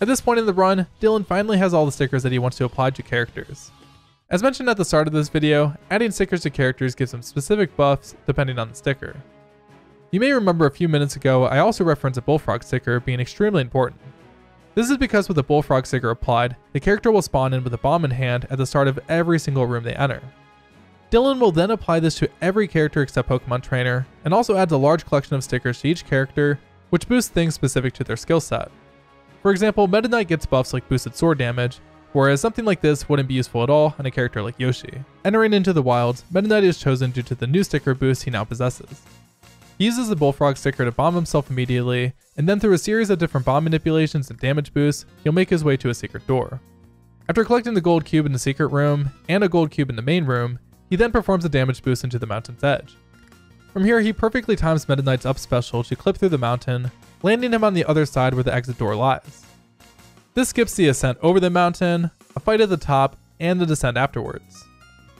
At this point in the run, Dyllon finally has all the stickers that he wants to apply to characters. As mentioned at the start of this video, adding stickers to characters gives them specific buffs depending on the sticker. You may remember a few minutes ago I also referenced a bullfrog sticker being extremely important. This is because with the bullfrog sticker applied, the character will spawn in with a bomb in hand at the start of every single room they enter. Dyllon will then apply this to every character except Pokemon Trainer, and also adds a large collection of stickers to each character, which boosts things specific to their skill set. For example, Meta Knight gets buffs like boosted sword damage, whereas something like this wouldn't be useful at all on a character like Yoshi. Entering into the wilds, Meta Knight is chosen due to the new sticker boost he now possesses. He uses the Bullfrog sticker to bomb himself immediately, and then through a series of different bomb manipulations and damage boosts, he'll make his way to a secret door. After collecting the gold cube in the secret room, and a gold cube in the main room, he then performs a damage boost into the mountain's edge. From here, he perfectly times Meta Knight's up special to clip through the mountain, landing him on the other side where the exit door lies. This skips the ascent over the mountain, a fight at the top, and the descent afterwards.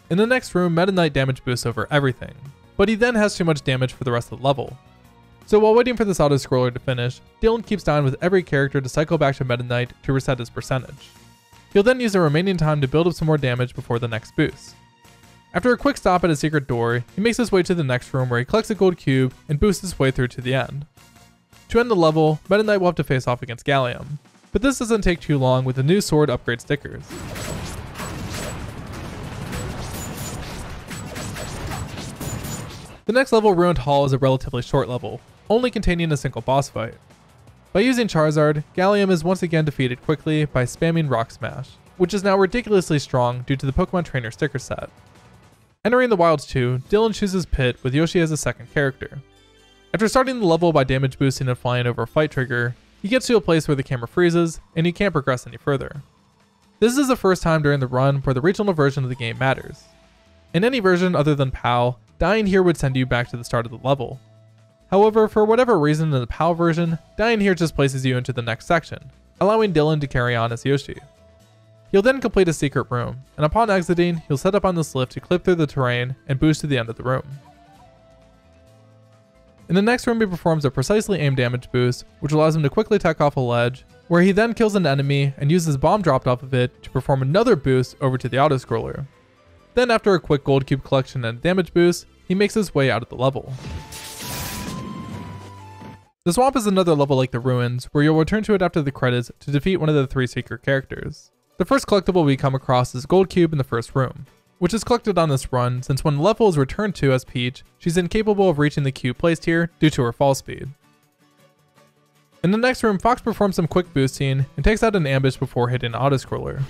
In the next room, Meta Knight damage boosts over everything, but he then has too much damage for the rest of the level. So while waiting for this auto-scroller to finish, Dyllon keeps dying with every character to cycle back to Meta Knight to reset his percentage. He'll then use the remaining time to build up some more damage before the next boost. After a quick stop at a secret door, he makes his way to the next room where he collects a gold cube and boosts his way through to the end. To end the level, Meta Knight will have to face off against Galleom, but this doesn't take too long with the new sword upgrade stickers. The next level, Ruined Hall, is a relatively short level, only containing a single boss fight. By using Charizard, Galleom is once again defeated quickly by spamming Rock Smash, which is now ridiculously strong due to the Pokemon Trainer sticker set. Entering the Wilds 2, Dyllon chooses Pit with Yoshi as a second character. After starting the level by damage boosting and flying over a fight trigger, he gets to a place where the camera freezes and he can't progress any further. This is the first time during the run where the regional version of the game matters. In any version other than PAL, dying here would send you back to the start of the level. However, for whatever reason in the PAL version, dying here just places you into the next section, allowing Dyllon to carry on as Yoshi. He'll then complete a secret room, and upon exiting, he'll set up on this lift to clip through the terrain and boost to the end of the room. In the next room, he performs a precisely aimed damage boost, which allows him to quickly tech off a ledge, where he then kills an enemy and uses bomb dropped off of it to perform another boost over to the auto-scroller. Then after a quick gold cube collection and damage boost, he makes his way out of the level. The swamp is another level like the ruins, where you'll return to it after the credits to defeat one of the three secret characters. The first collectible we come across is Gold Cube in the first room, which is collected on this run since when level is returned to as Peach, she's incapable of reaching the cube placed here due to her fall speed. In the next room, Fox performs some quick boosting and takes out an ambush before hitting autoscroller.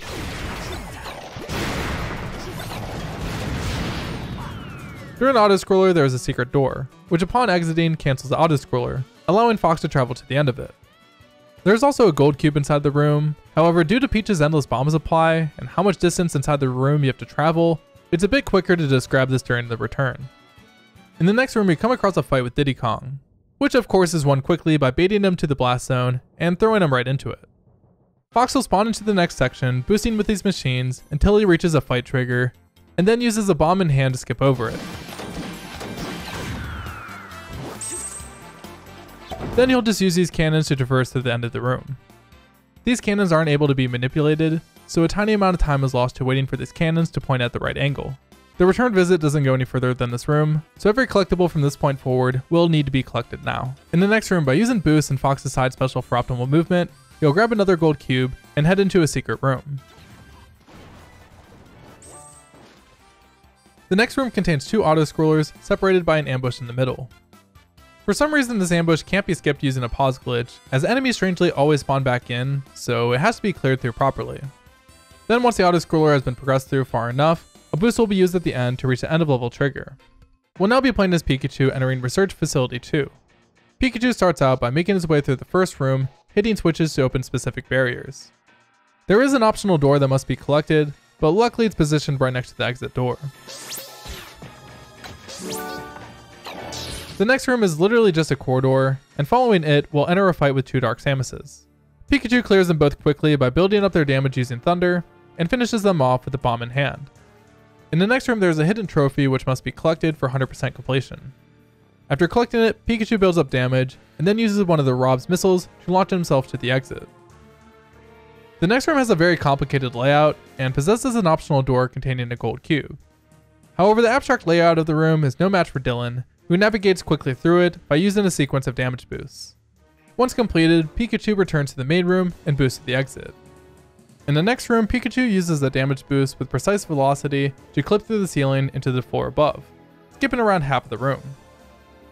Through an autoscroller, there is a secret door, which upon exiting cancels the autoscroller, allowing Fox to travel to the end of it. There's also a gold cube inside the room. However, due to Peach's endless bomb supply and how much distance inside the room you have to travel, it's a bit quicker to just grab this during the return. In the next room, we come across a fight with Diddy Kong, which of course is won quickly by baiting him to the blast zone and throwing him right into it. Fox will spawn into the next section, boosting with these machines until he reaches a fight trigger, and then uses a bomb in hand to skip over it. Then he'll just use these cannons to traverse to the end of the room. These cannons aren't able to be manipulated, so a tiny amount of time is lost to waiting for these cannons to point at the right angle. The return visit doesn't go any further than this room, so every collectible from this point forward will need to be collected now. In the next room, by using Boost and Fox's side special for optimal movement, you'll grab another gold cube and head into a secret room. The next room contains two auto-scrollers separated by an ambush in the middle. For some reason, this ambush can't be skipped using a pause glitch, as enemies strangely always spawn back in, so it has to be cleared through properly. Then once the auto-scroller has been progressed through far enough, a boost will be used at the end to reach the end of level trigger. We'll now be playing as Pikachu entering Research Facility 2. Pikachu starts out by making his way through the first room, hitting switches to open specific barriers. There is an optional door that must be collected, but luckily it's positioned right next to the exit door. The next room is literally just a corridor, and following it, we'll enter a fight with two Dark Samuses. Pikachu clears them both quickly by building up their damage using Thunder, and finishes them off with a bomb in hand. In the next room, there's a hidden trophy which must be collected for 100% completion. After collecting it, Pikachu builds up damage, and then uses one of the Rob's missiles to launch himself to the exit. The next room has a very complicated layout, and possesses an optional door containing a gold cube. However, the abstract layout of the room is no match for Dyllon, who navigates quickly through it by using a sequence of damage boosts. Once completed, Pikachu returns to the main room and boosts the exit. In the next room, Pikachu uses a damage boost with precise velocity to clip through the ceiling into the floor above, skipping around half of the room.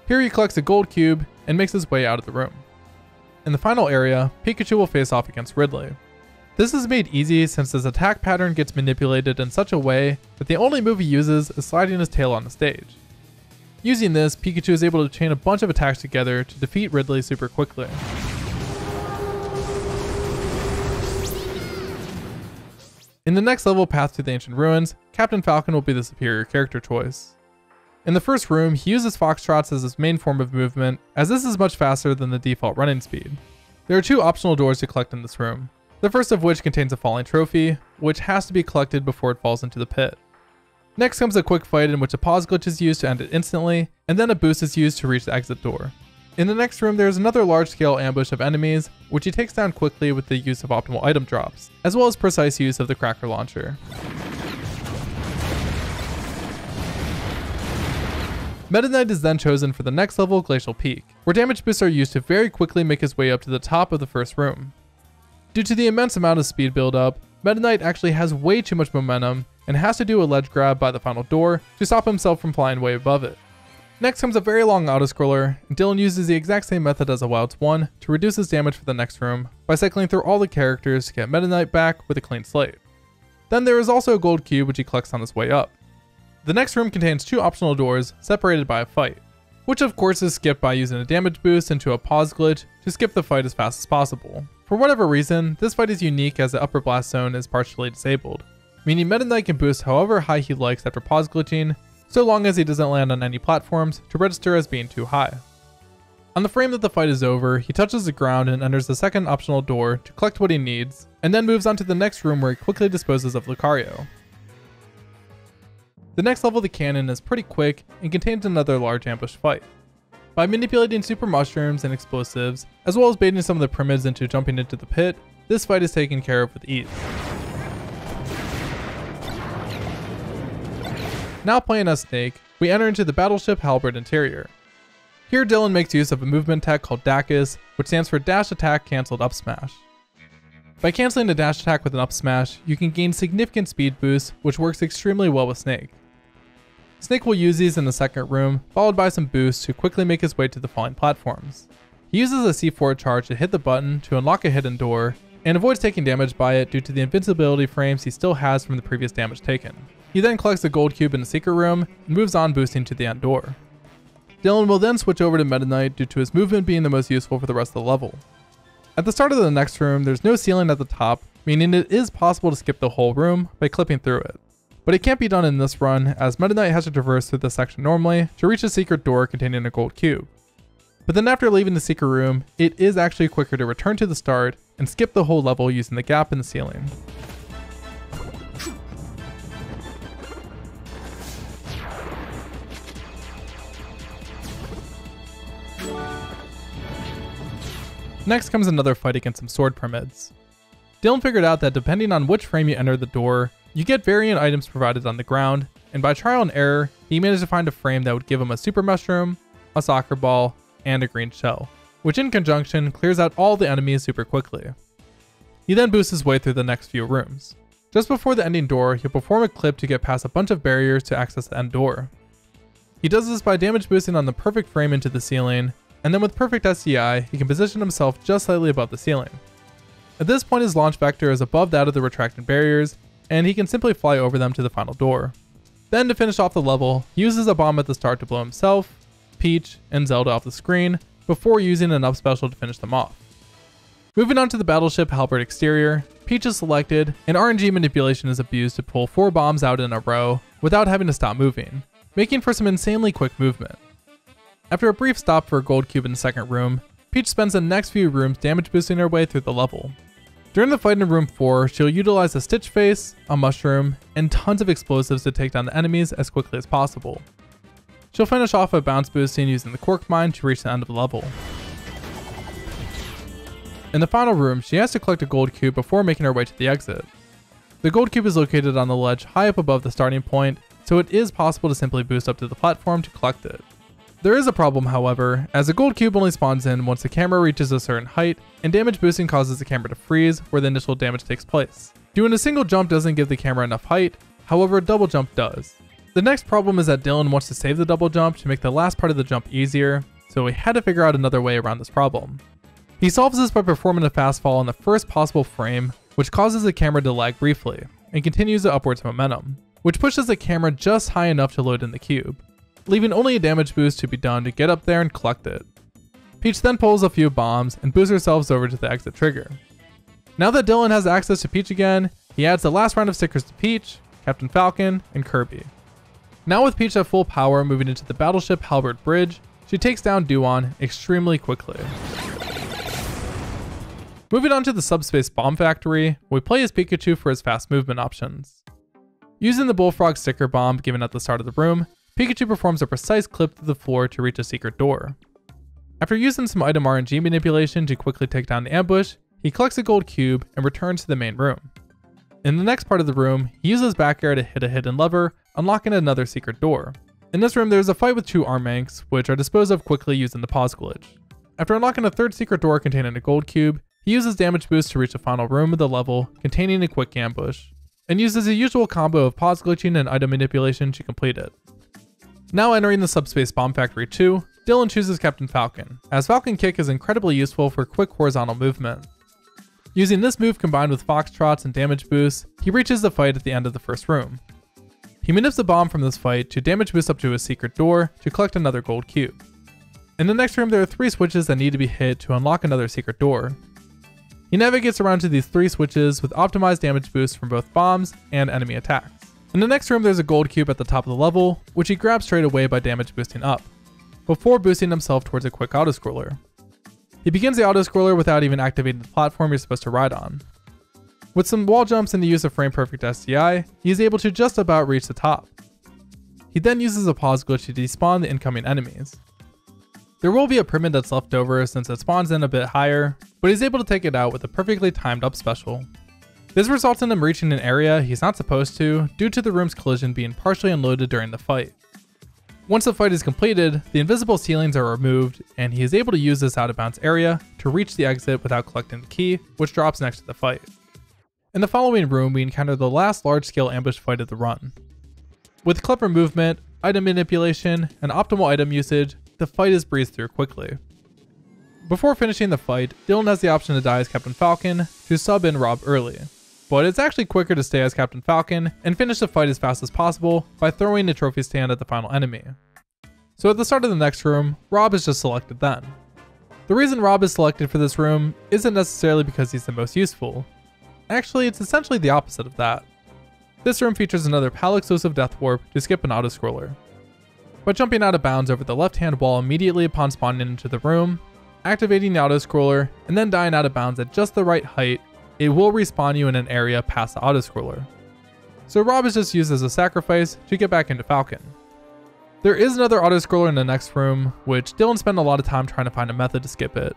Here he collects a gold cube and makes his way out of the room. In the final area, Pikachu will face off against Ridley. This is made easy since his attack pattern gets manipulated in such a way that the only move he uses is sliding his tail on the stage. Using this, Pikachu is able to chain a bunch of attacks together to defeat Ridley super quickly. In the next level Path to the Ancient Ruins, Captain Falcon will be the superior character choice. In the first room, he uses Foxtrots as his main form of movement, as this is much faster than the default running speed. There are two optional doors to collect in this room. the first of which contains a falling trophy, which has to be collected before it falls into the pit. Next comes a quick fight in which a pause glitch is used to end it instantly, and then a boost is used to reach the exit door. In the next room, there is another large-scale ambush of enemies, which he takes down quickly with the use of optimal item drops, as well as precise use of the cracker launcher. Meta Knight is then chosen for the next level Glacial Peak, where damage boosts are used to very quickly make his way up to the top of the first room. Due to the immense amount of speed buildup, Meta Knight actually has way too much momentum and has to do a ledge grab by the final door to stop himself from flying way above it. Next comes a very long autoscroller, and Dyllon uses the exact same method as a Wilds 1 to reduce his damage for the next room by cycling through all the characters to get Meta Knight back with a clean slate. Then there is also a gold cube which he collects on his way up. The next room contains two optional doors separated by a fight, which of course is skipped by using a damage boost into a pause glitch to skip the fight as fast as possible. For whatever reason, this fight is unique as the upper blast zone is partially disabled, meaning Meta Knight can boost however high he likes after pause glitching so long as he doesn't land on any platforms to register as being too high. On the frame that the fight is over, he touches the ground and enters the second optional door to collect what he needs, and then moves on to the next room where he quickly disposes of Lucario. The next level of the cannon is pretty quick and contains another large ambush fight. By manipulating super mushrooms and explosives, as well as baiting some of the primids into jumping into the pit, this fight is taken care of with ease. Now playing as Snake, we enter into the Battleship Halberd interior. Here Dyllon makes use of a movement tech called Dacus, which stands for Dash Attack Cancelled Up Smash. By cancelling a dash attack with an up smash, you can gain significant speed boost, which works extremely well with Snake. Snake will use these in the second room, followed by some boosts to quickly make his way to the falling platforms. He uses a C4 charge to hit the button to unlock a hidden door, and avoids taking damage by it due to the invincibility frames he still has from the previous damage taken. He then collects the gold cube in the secret room and moves on boosting to the end door. Dyllon will then switch over to Meta Knight due to his movement being the most useful for the rest of the level. At the start of the next room, there's no ceiling at the top, meaning it is possible to skip the whole room by clipping through it. But it can't be done in this run, as Meta Knight has to traverse through this section normally to reach a secret door containing a gold cube. But then after leaving the secret room, it is actually quicker to return to the start and skip the whole level using the gap in the ceiling. Next comes another fight against some Sword Primids. Dyllon figured out that depending on which frame you enter the door, you get variant items provided on the ground, and by trial and error, he managed to find a frame that would give him a super mushroom, a soccer ball, and a green shell, which in conjunction clears out all the enemies super quickly. He then boosts his way through the next few rooms. Just before the ending door, he'll perform a clip to get past a bunch of barriers to access the end door. He does this by damage boosting on the perfect frame into the ceiling, and then with perfect SDI, he can position himself just slightly above the ceiling. At this point his launch vector is above that of the retracted barriers, and he can simply fly over them to the final door. Then to finish off the level, he uses a bomb at the start to blow himself, Peach, and Zelda off the screen, before using an up special to finish them off. Moving on to the battleship Halberd exterior, Peach is selected, and RNG manipulation is abused to pull 4 bombs out in a row without having to stop moving, making for some insanely quick movement. After a brief stop for a gold cube in the second room, Peach spends the next few rooms damage boosting her way through the level. During the fight in room 4, she'll utilize a Stitch Face, a Mushroom, and tons of explosives to take down the enemies as quickly as possible. She'll finish off a bounce boosting using the Cork Mine to reach the end of the level. In the final room, she has to collect a gold cube before making her way to the exit. The gold cube is located on the ledge high up above the starting point, so it is possible to simply boost up to the platform to collect it. There is a problem, however, as the gold cube only spawns in once the camera reaches a certain height, and damage boosting causes the camera to freeze where the initial damage takes place. Doing a single jump doesn't give the camera enough height, however a double jump does. The next problem is that Dyllon wants to save the double jump to make the last part of the jump easier, so we had to figure out another way around this problem. He solves this by performing a fast fall on the first possible frame, which causes the camera to lag briefly, and continues the upwards momentum, which pushes the camera just high enough to load in the cube leaving only a damage boost to be done to get up there and collect it. Peach then pulls a few bombs and boosts herself over to the exit trigger. Now that Dyllon has access to Peach again, he adds the last round of stickers to Peach, Captain Falcon, and Kirby. Now with Peach at full power moving into the battleship Halberd Bridge, she takes down Duon extremely quickly. Moving on to the Subspace Bomb Factory, we play as Pikachu for his fast movement options. Using the Bullfrog sticker bomb given at the start of the room, Pikachu performs a precise clip through the floor to reach a secret door. After using some item RNG manipulation to quickly take down the ambush, he collects a gold cube and returns to the main room. In the next part of the room, he uses back air to hit a hidden lever, unlocking another secret door. In this room, there's a fight with two Armanks, which are disposed of quickly using the pause glitch. After unlocking a third secret door containing a gold cube, he uses damage boost to reach the final room of the level containing a quick ambush, and uses the usual combo of pause glitching and item manipulation to complete it. Now entering the Subspace Bomb Factory 2, Dyllon chooses Captain Falcon, as Falcon Kick is incredibly useful for quick horizontal movement. Using this move combined with Foxtrots and damage boosts, he reaches the fight at the end of the first room. He manips the bomb from this fight to damage boost up to a secret door to collect another gold cube. In the next room, there are three switches that need to be hit to unlock another secret door. He navigates around to these three switches with optimized damage boosts from both bombs and enemy attacks. In the next room, there's a gold cube at the top of the level, which he grabs straight away by damage boosting up, before boosting himself towards a quick autoscroller. He begins the autoscroller without even activating the platform you're supposed to ride on. With some wall jumps and the use of frame perfect SDI, he is able to just about reach the top. He then uses a pause glitch to despawn the incoming enemies. There will be a Primid that's left over since it spawns in a bit higher, but he's able to take it out with a perfectly timed up special. This results in him reaching an area he's not supposed to due to the room's collision being partially unloaded during the fight. Once the fight is completed, the invisible ceilings are removed, and he is able to use this out of bounds area to reach the exit without collecting the key, which drops next to the fight. In the following room, we encounter the last large scale ambush fight of the run. With clever movement, item manipulation, and optimal item usage, the fight is breezed through quickly. Before finishing the fight, Dyllon has the option to die as Captain Falcon to sub in Rob early. But it's actually quicker to stay as Captain Falcon and finish the fight as fast as possible by throwing the trophy stand at the final enemy. So at the start of the next room, Rob is just selected then. The reason Rob is selected for this room isn't necessarily because he's the most useful. Actually, it's essentially the opposite of that. This room features another PAL of death warp to skip an auto-scroller. By jumping out of bounds over the left hand wall immediately upon spawning into the room, activating the auto-scroller, and then dying out of bounds at just the right height, it will respawn you in an area past the autoscroller. So Rob is just used as a sacrifice to get back into Falcon. There is another autoscroller in the next room, which Dyllon spent a lot of time trying to find a method to skip it.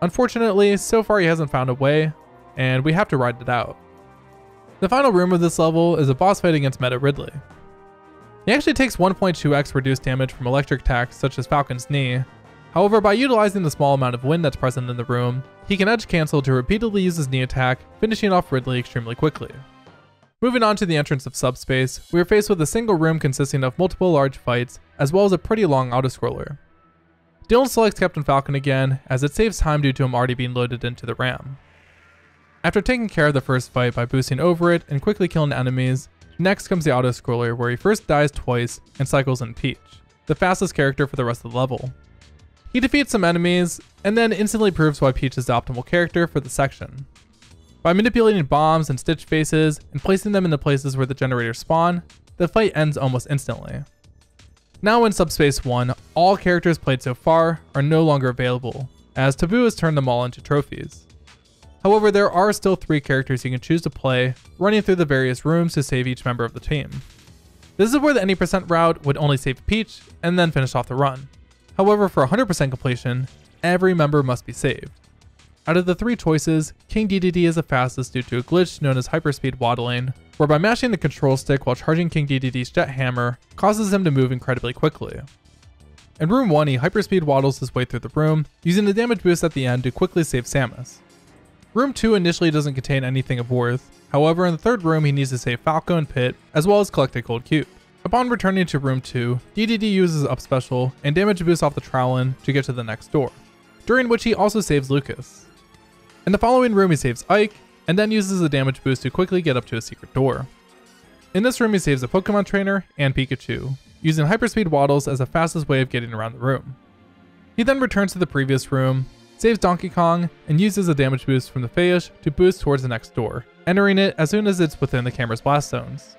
Unfortunately, so far he hasn't found a way, and we have to ride it out. The final room of this level is a boss fight against Meta Ridley. He actually takes 1.2x reduced damage from electric attacks such as Falcon's Knee. However, by utilizing the small amount of wind that's present in the room, he can edge cancel to repeatedly use his knee attack, finishing off Ridley extremely quickly. Moving on to the entrance of Subspace, we are faced with a single room consisting of multiple large fights, as well as a pretty long autoscroller. Dyllon selects Captain Falcon again, as it saves time due to him already being loaded into the RAM. After taking care of the first fight by boosting over it and quickly killing enemies, Next comes the auto-scroller where he first dies twice and cycles in Peach, the fastest character for the rest of the level. He defeats some enemies, and then instantly proves why Peach is the optimal character for the section. By manipulating bombs and stitch faces and placing them in the places where the generators spawn, the fight ends almost instantly. Now in Subspace 1, all characters played so far are no longer available, as Tabuu has turned them all into trophies. However, there are still three characters you can choose to play, running through the various rooms to save each member of the team. This is where the any percent route would only save Peach and then finish off the run. However, for 100% completion, every member must be saved. Out of the three choices, King Dedede is the fastest due to a glitch known as hyperspeed waddling, whereby mashing the control stick while charging King Dedede's jet hammer causes him to move incredibly quickly. In room 1, he hyperspeed waddles his way through the room, using the damage boost at the end to quickly save Samus. Room 2 initially doesn't contain anything of worth, however in the third room he needs to save Falco and Pit, as well as collect a gold cube. Upon returning to room 2, Dedede uses up special and damage boost off the Trowlon to get to the next door, during which he also saves Lucas. In the following room he saves Ike, and then uses a damage boost to quickly get up to a secret door. In this room he saves a Pokemon trainer and Pikachu, using hyperspeed waddles as the fastest way of getting around the room. He then returns to the previous room, saves Donkey Kong, and uses a damage boost from the Feyesh to boost towards the next door, entering it as soon as it's within the camera's blast zones.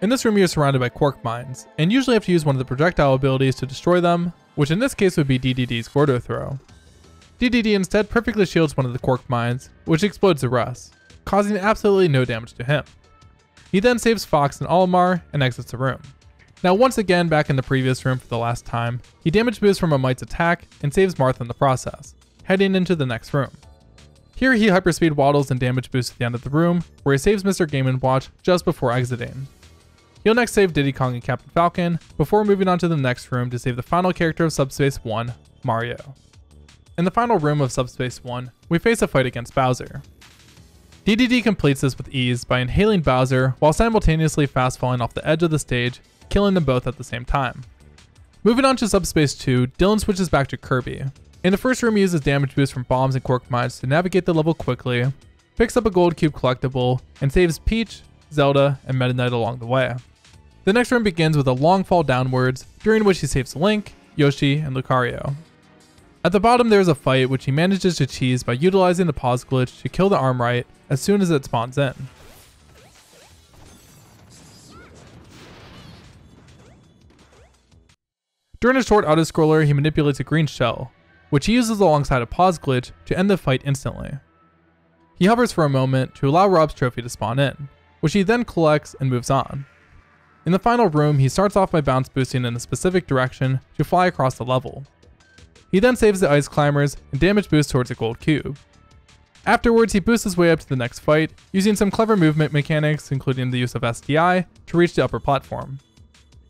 In this room you're surrounded by Quark Mines, and usually have to use one of the projectile abilities to destroy them, which in this case would be Dedede's Gordo Throw. Dedede instead perfectly shields one of the Quark mines, which explodes the rest, causing absolutely no damage to him. He then saves Fox and Olimar and exits the room. Now once again back in the previous room for the last time, he damage boosts from a Mite's attack and saves Marth in the process, heading into the next room. Here he hyperspeed waddles and damage boosts at the end of the room, where he saves Mr. Game & Watch just before exiting. He'll next save Diddy Kong and Captain Falcon, before moving on to the next room to save the final character of Subspace 1, Mario. In the final room of Subspace 1, we face a fight against Bowser. Dedede completes this with ease by inhaling Bowser while simultaneously fast falling off the edge of the stage, killing them both at the same time. Moving on to Subspace 2, Dyllon switches back to Kirby. In the first room, he uses damage boost from bombs and Quark mines to navigate the level quickly, picks up a gold cube collectible, and saves Peach, Zelda, and Meta Knight along the way. The next room begins with a long fall downwards, during which he saves Link, Yoshi, and Lucario. At the bottom there is a fight which he manages to cheese by utilizing the pause glitch to kill the Armight as soon as it spawns in. During a short auto-scroller, he manipulates a green shell, which he uses alongside a pause glitch to end the fight instantly. He hovers for a moment to allow Rob's trophy to spawn in, which he then collects and moves on. In the final room, he starts off by bounce boosting in a specific direction to fly across the level. He then saves the ice climbers and damage boosts towards a gold cube. Afterwards, he boosts his way up to the next fight, using some clever movement mechanics, including the use of SDI, to reach the upper platform.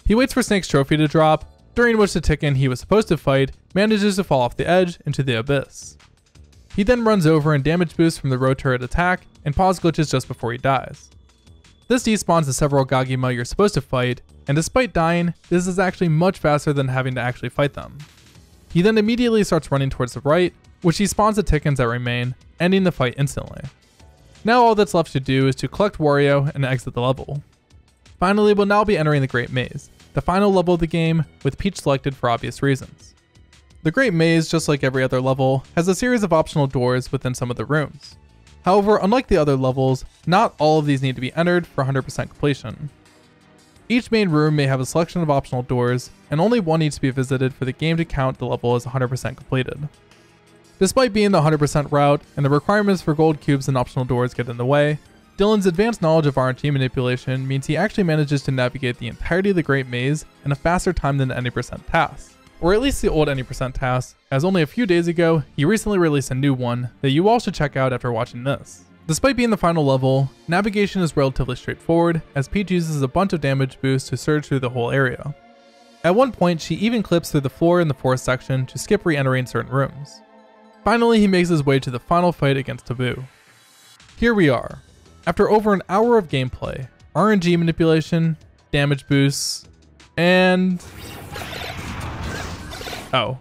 He waits for Snake's trophy to drop, during which the Ticken he was supposed to fight manages to fall off the edge into the abyss. He then runs over and damage boosts from the Roturret attack and pause glitches just before he dies. This despawns the several Gamyga you're supposed to fight, and despite dying, this is actually much faster than having to actually fight them. He then immediately starts running towards the right, which he spawns the Tickens that remain, ending the fight instantly. Now all that's left to do is to collect Wario and exit the level. Finally, we'll now be entering the Great Maze, the final level of the game, with Peach selected for obvious reasons. The Great Maze, just like every other level, has a series of optional doors within some of the rooms. However, unlike the other levels, not all of these need to be entered for 100% completion. Each main room may have a selection of optional doors, and only one needs to be visited for the game to count the level as 100% completed. Despite being the 100% route, and the requirements for gold cubes and optional doors get in the way, Dyllon's advanced knowledge of RNG manipulation means he actually manages to navigate the entirety of the Great Maze in a faster time than any percent TAS. Or at least the old any percent TAS, as only a few days ago, he recently released a new one that you all should check out after watching this. Despite being the final level, navigation is relatively straightforward, as Peach uses a bunch of damage boosts to surge through the whole area. At one point, she even clips through the floor in the forest section to skip re-entering certain rooms. Finally, he makes his way to the final fight against Tabuu. Here we are. After over an hour of gameplay, RNG manipulation, damage boosts, and... Oh.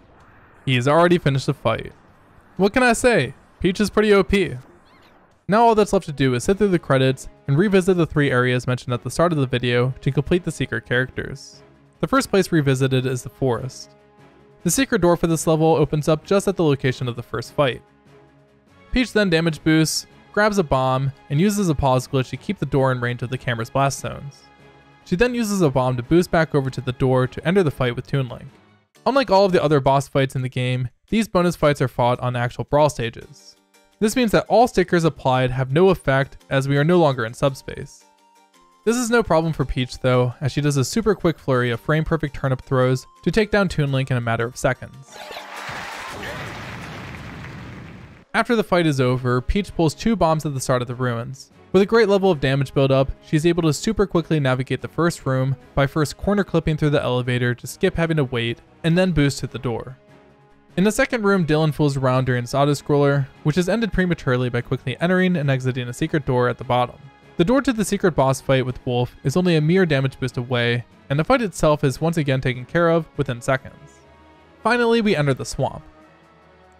He's already finished the fight. What can I say? Peach is pretty OP. Now all that's left to do is sit through the credits and revisit the three areas mentioned at the start of the video to complete the secret characters. The first place revisited is the forest. The secret door for this level opens up just at the location of the first fight. Peach then damage boosts, grabs a bomb, and uses a pause glitch to keep the door in range of the camera's blast zones. She then uses a bomb to boost back over to the door to enter the fight with Toon Link. Unlike all of the other boss fights in the game, these bonus fights are fought on actual brawl stages. This means that all stickers applied have no effect as we are no longer in subspace. This is no problem for Peach though, as she does a super quick flurry of frame perfect turnip throws to take down Toon Link in a matter of seconds. After the fight is over, Peach pulls two bombs at the start of the ruins. With a great level of damage buildup, she's able to super quickly navigate the first room by first corner clipping through the elevator to skip having to wait, and then boost to the door. In the second room, Dyllon fools around during his auto-scroller, which is ended prematurely by quickly entering and exiting a secret door at the bottom. The door to the secret boss fight with Wolf is only a mere damage boost away, and the fight itself is once again taken care of within seconds. Finally, we enter the swamp.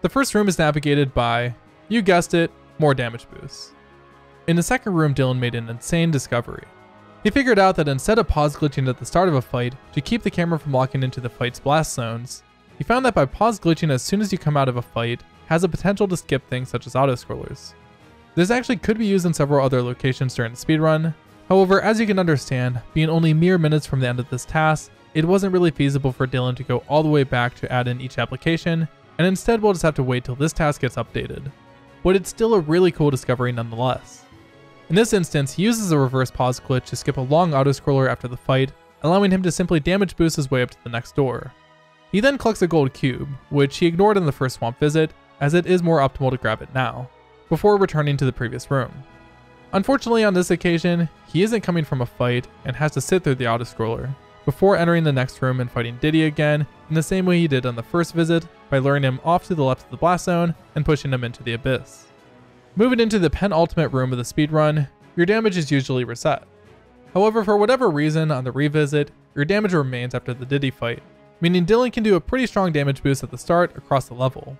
The first room is navigated by, you guessed it, more damage boosts. In the second room, Dyllon made an insane discovery. He figured out that instead of pause glitching at the start of a fight to keep the camera from locking into the fight's blast zones, he found that by pause glitching as soon as you come out of a fight has a potential to skip things such as auto-scrollers. This actually could be used in several other locations during the speedrun, however as you can understand, being only mere minutes from the end of this TAS, it wasn't really feasible for Dyllon to go all the way back to add in each application, and instead we'll just have to wait till this TAS gets updated. But it's still a really cool discovery nonetheless. In this instance, he uses a reverse pause glitch to skip a long autoscroller after the fight, allowing him to simply damage boost his way up to the next door. He then collects a gold cube, which he ignored in the first swamp visit, as it is more optimal to grab it now, before returning to the previous room. Unfortunately on this occasion, he isn't coming from a fight and has to sit through the autoscroller, before entering the next room and fighting Diddy again in the same way he did on the first visit by luring him off to the left of the blast zone and pushing him into the abyss. Moving into the penultimate room of the speedrun, your damage is usually reset. However, for whatever reason on the revisit, your damage remains after the Diddy fight, meaning Dyllon can do a pretty strong damage boost at the start across the level.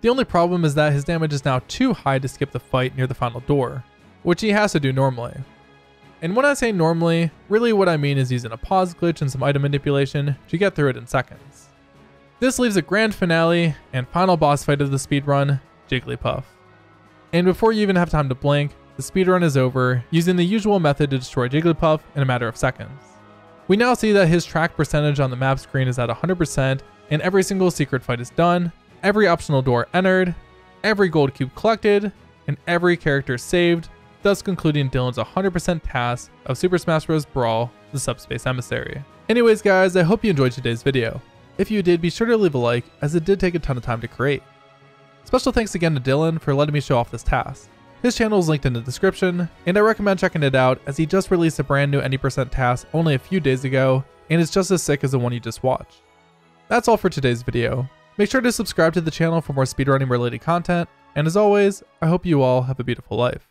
The only problem is that his damage is now too high to skip the fight near the final door, which he has to do normally. And when I say normally, really what I mean is using a pause glitch and some item manipulation to get through it in seconds. This leaves a grand finale and final boss fight of the speedrun, Jigglypuff. And before you even have time to blink, the speedrun is over, using the usual method to destroy Jigglypuff in a matter of seconds. We now see that his track percentage on the map screen is at 100%, and every single secret fight is done, every optional door entered, every gold cube collected, and every character saved, thus concluding Dyllon's 100% TAS of Super Smash Bros. Brawl, the Subspace Emissary. Anyways guys, I hope you enjoyed today's video. If you did, be sure to leave a like, as it did take a ton of time to create. Special thanks again to Dyllon for letting me show off this TAS. His channel is linked in the description, and I recommend checking it out as he just released a brand new Any% TAS only a few days ago, and it's just as sick as the one you just watched. That's all for today's video. Make sure to subscribe to the channel for more speedrunning related content, and as always, I hope you all have a beautiful life.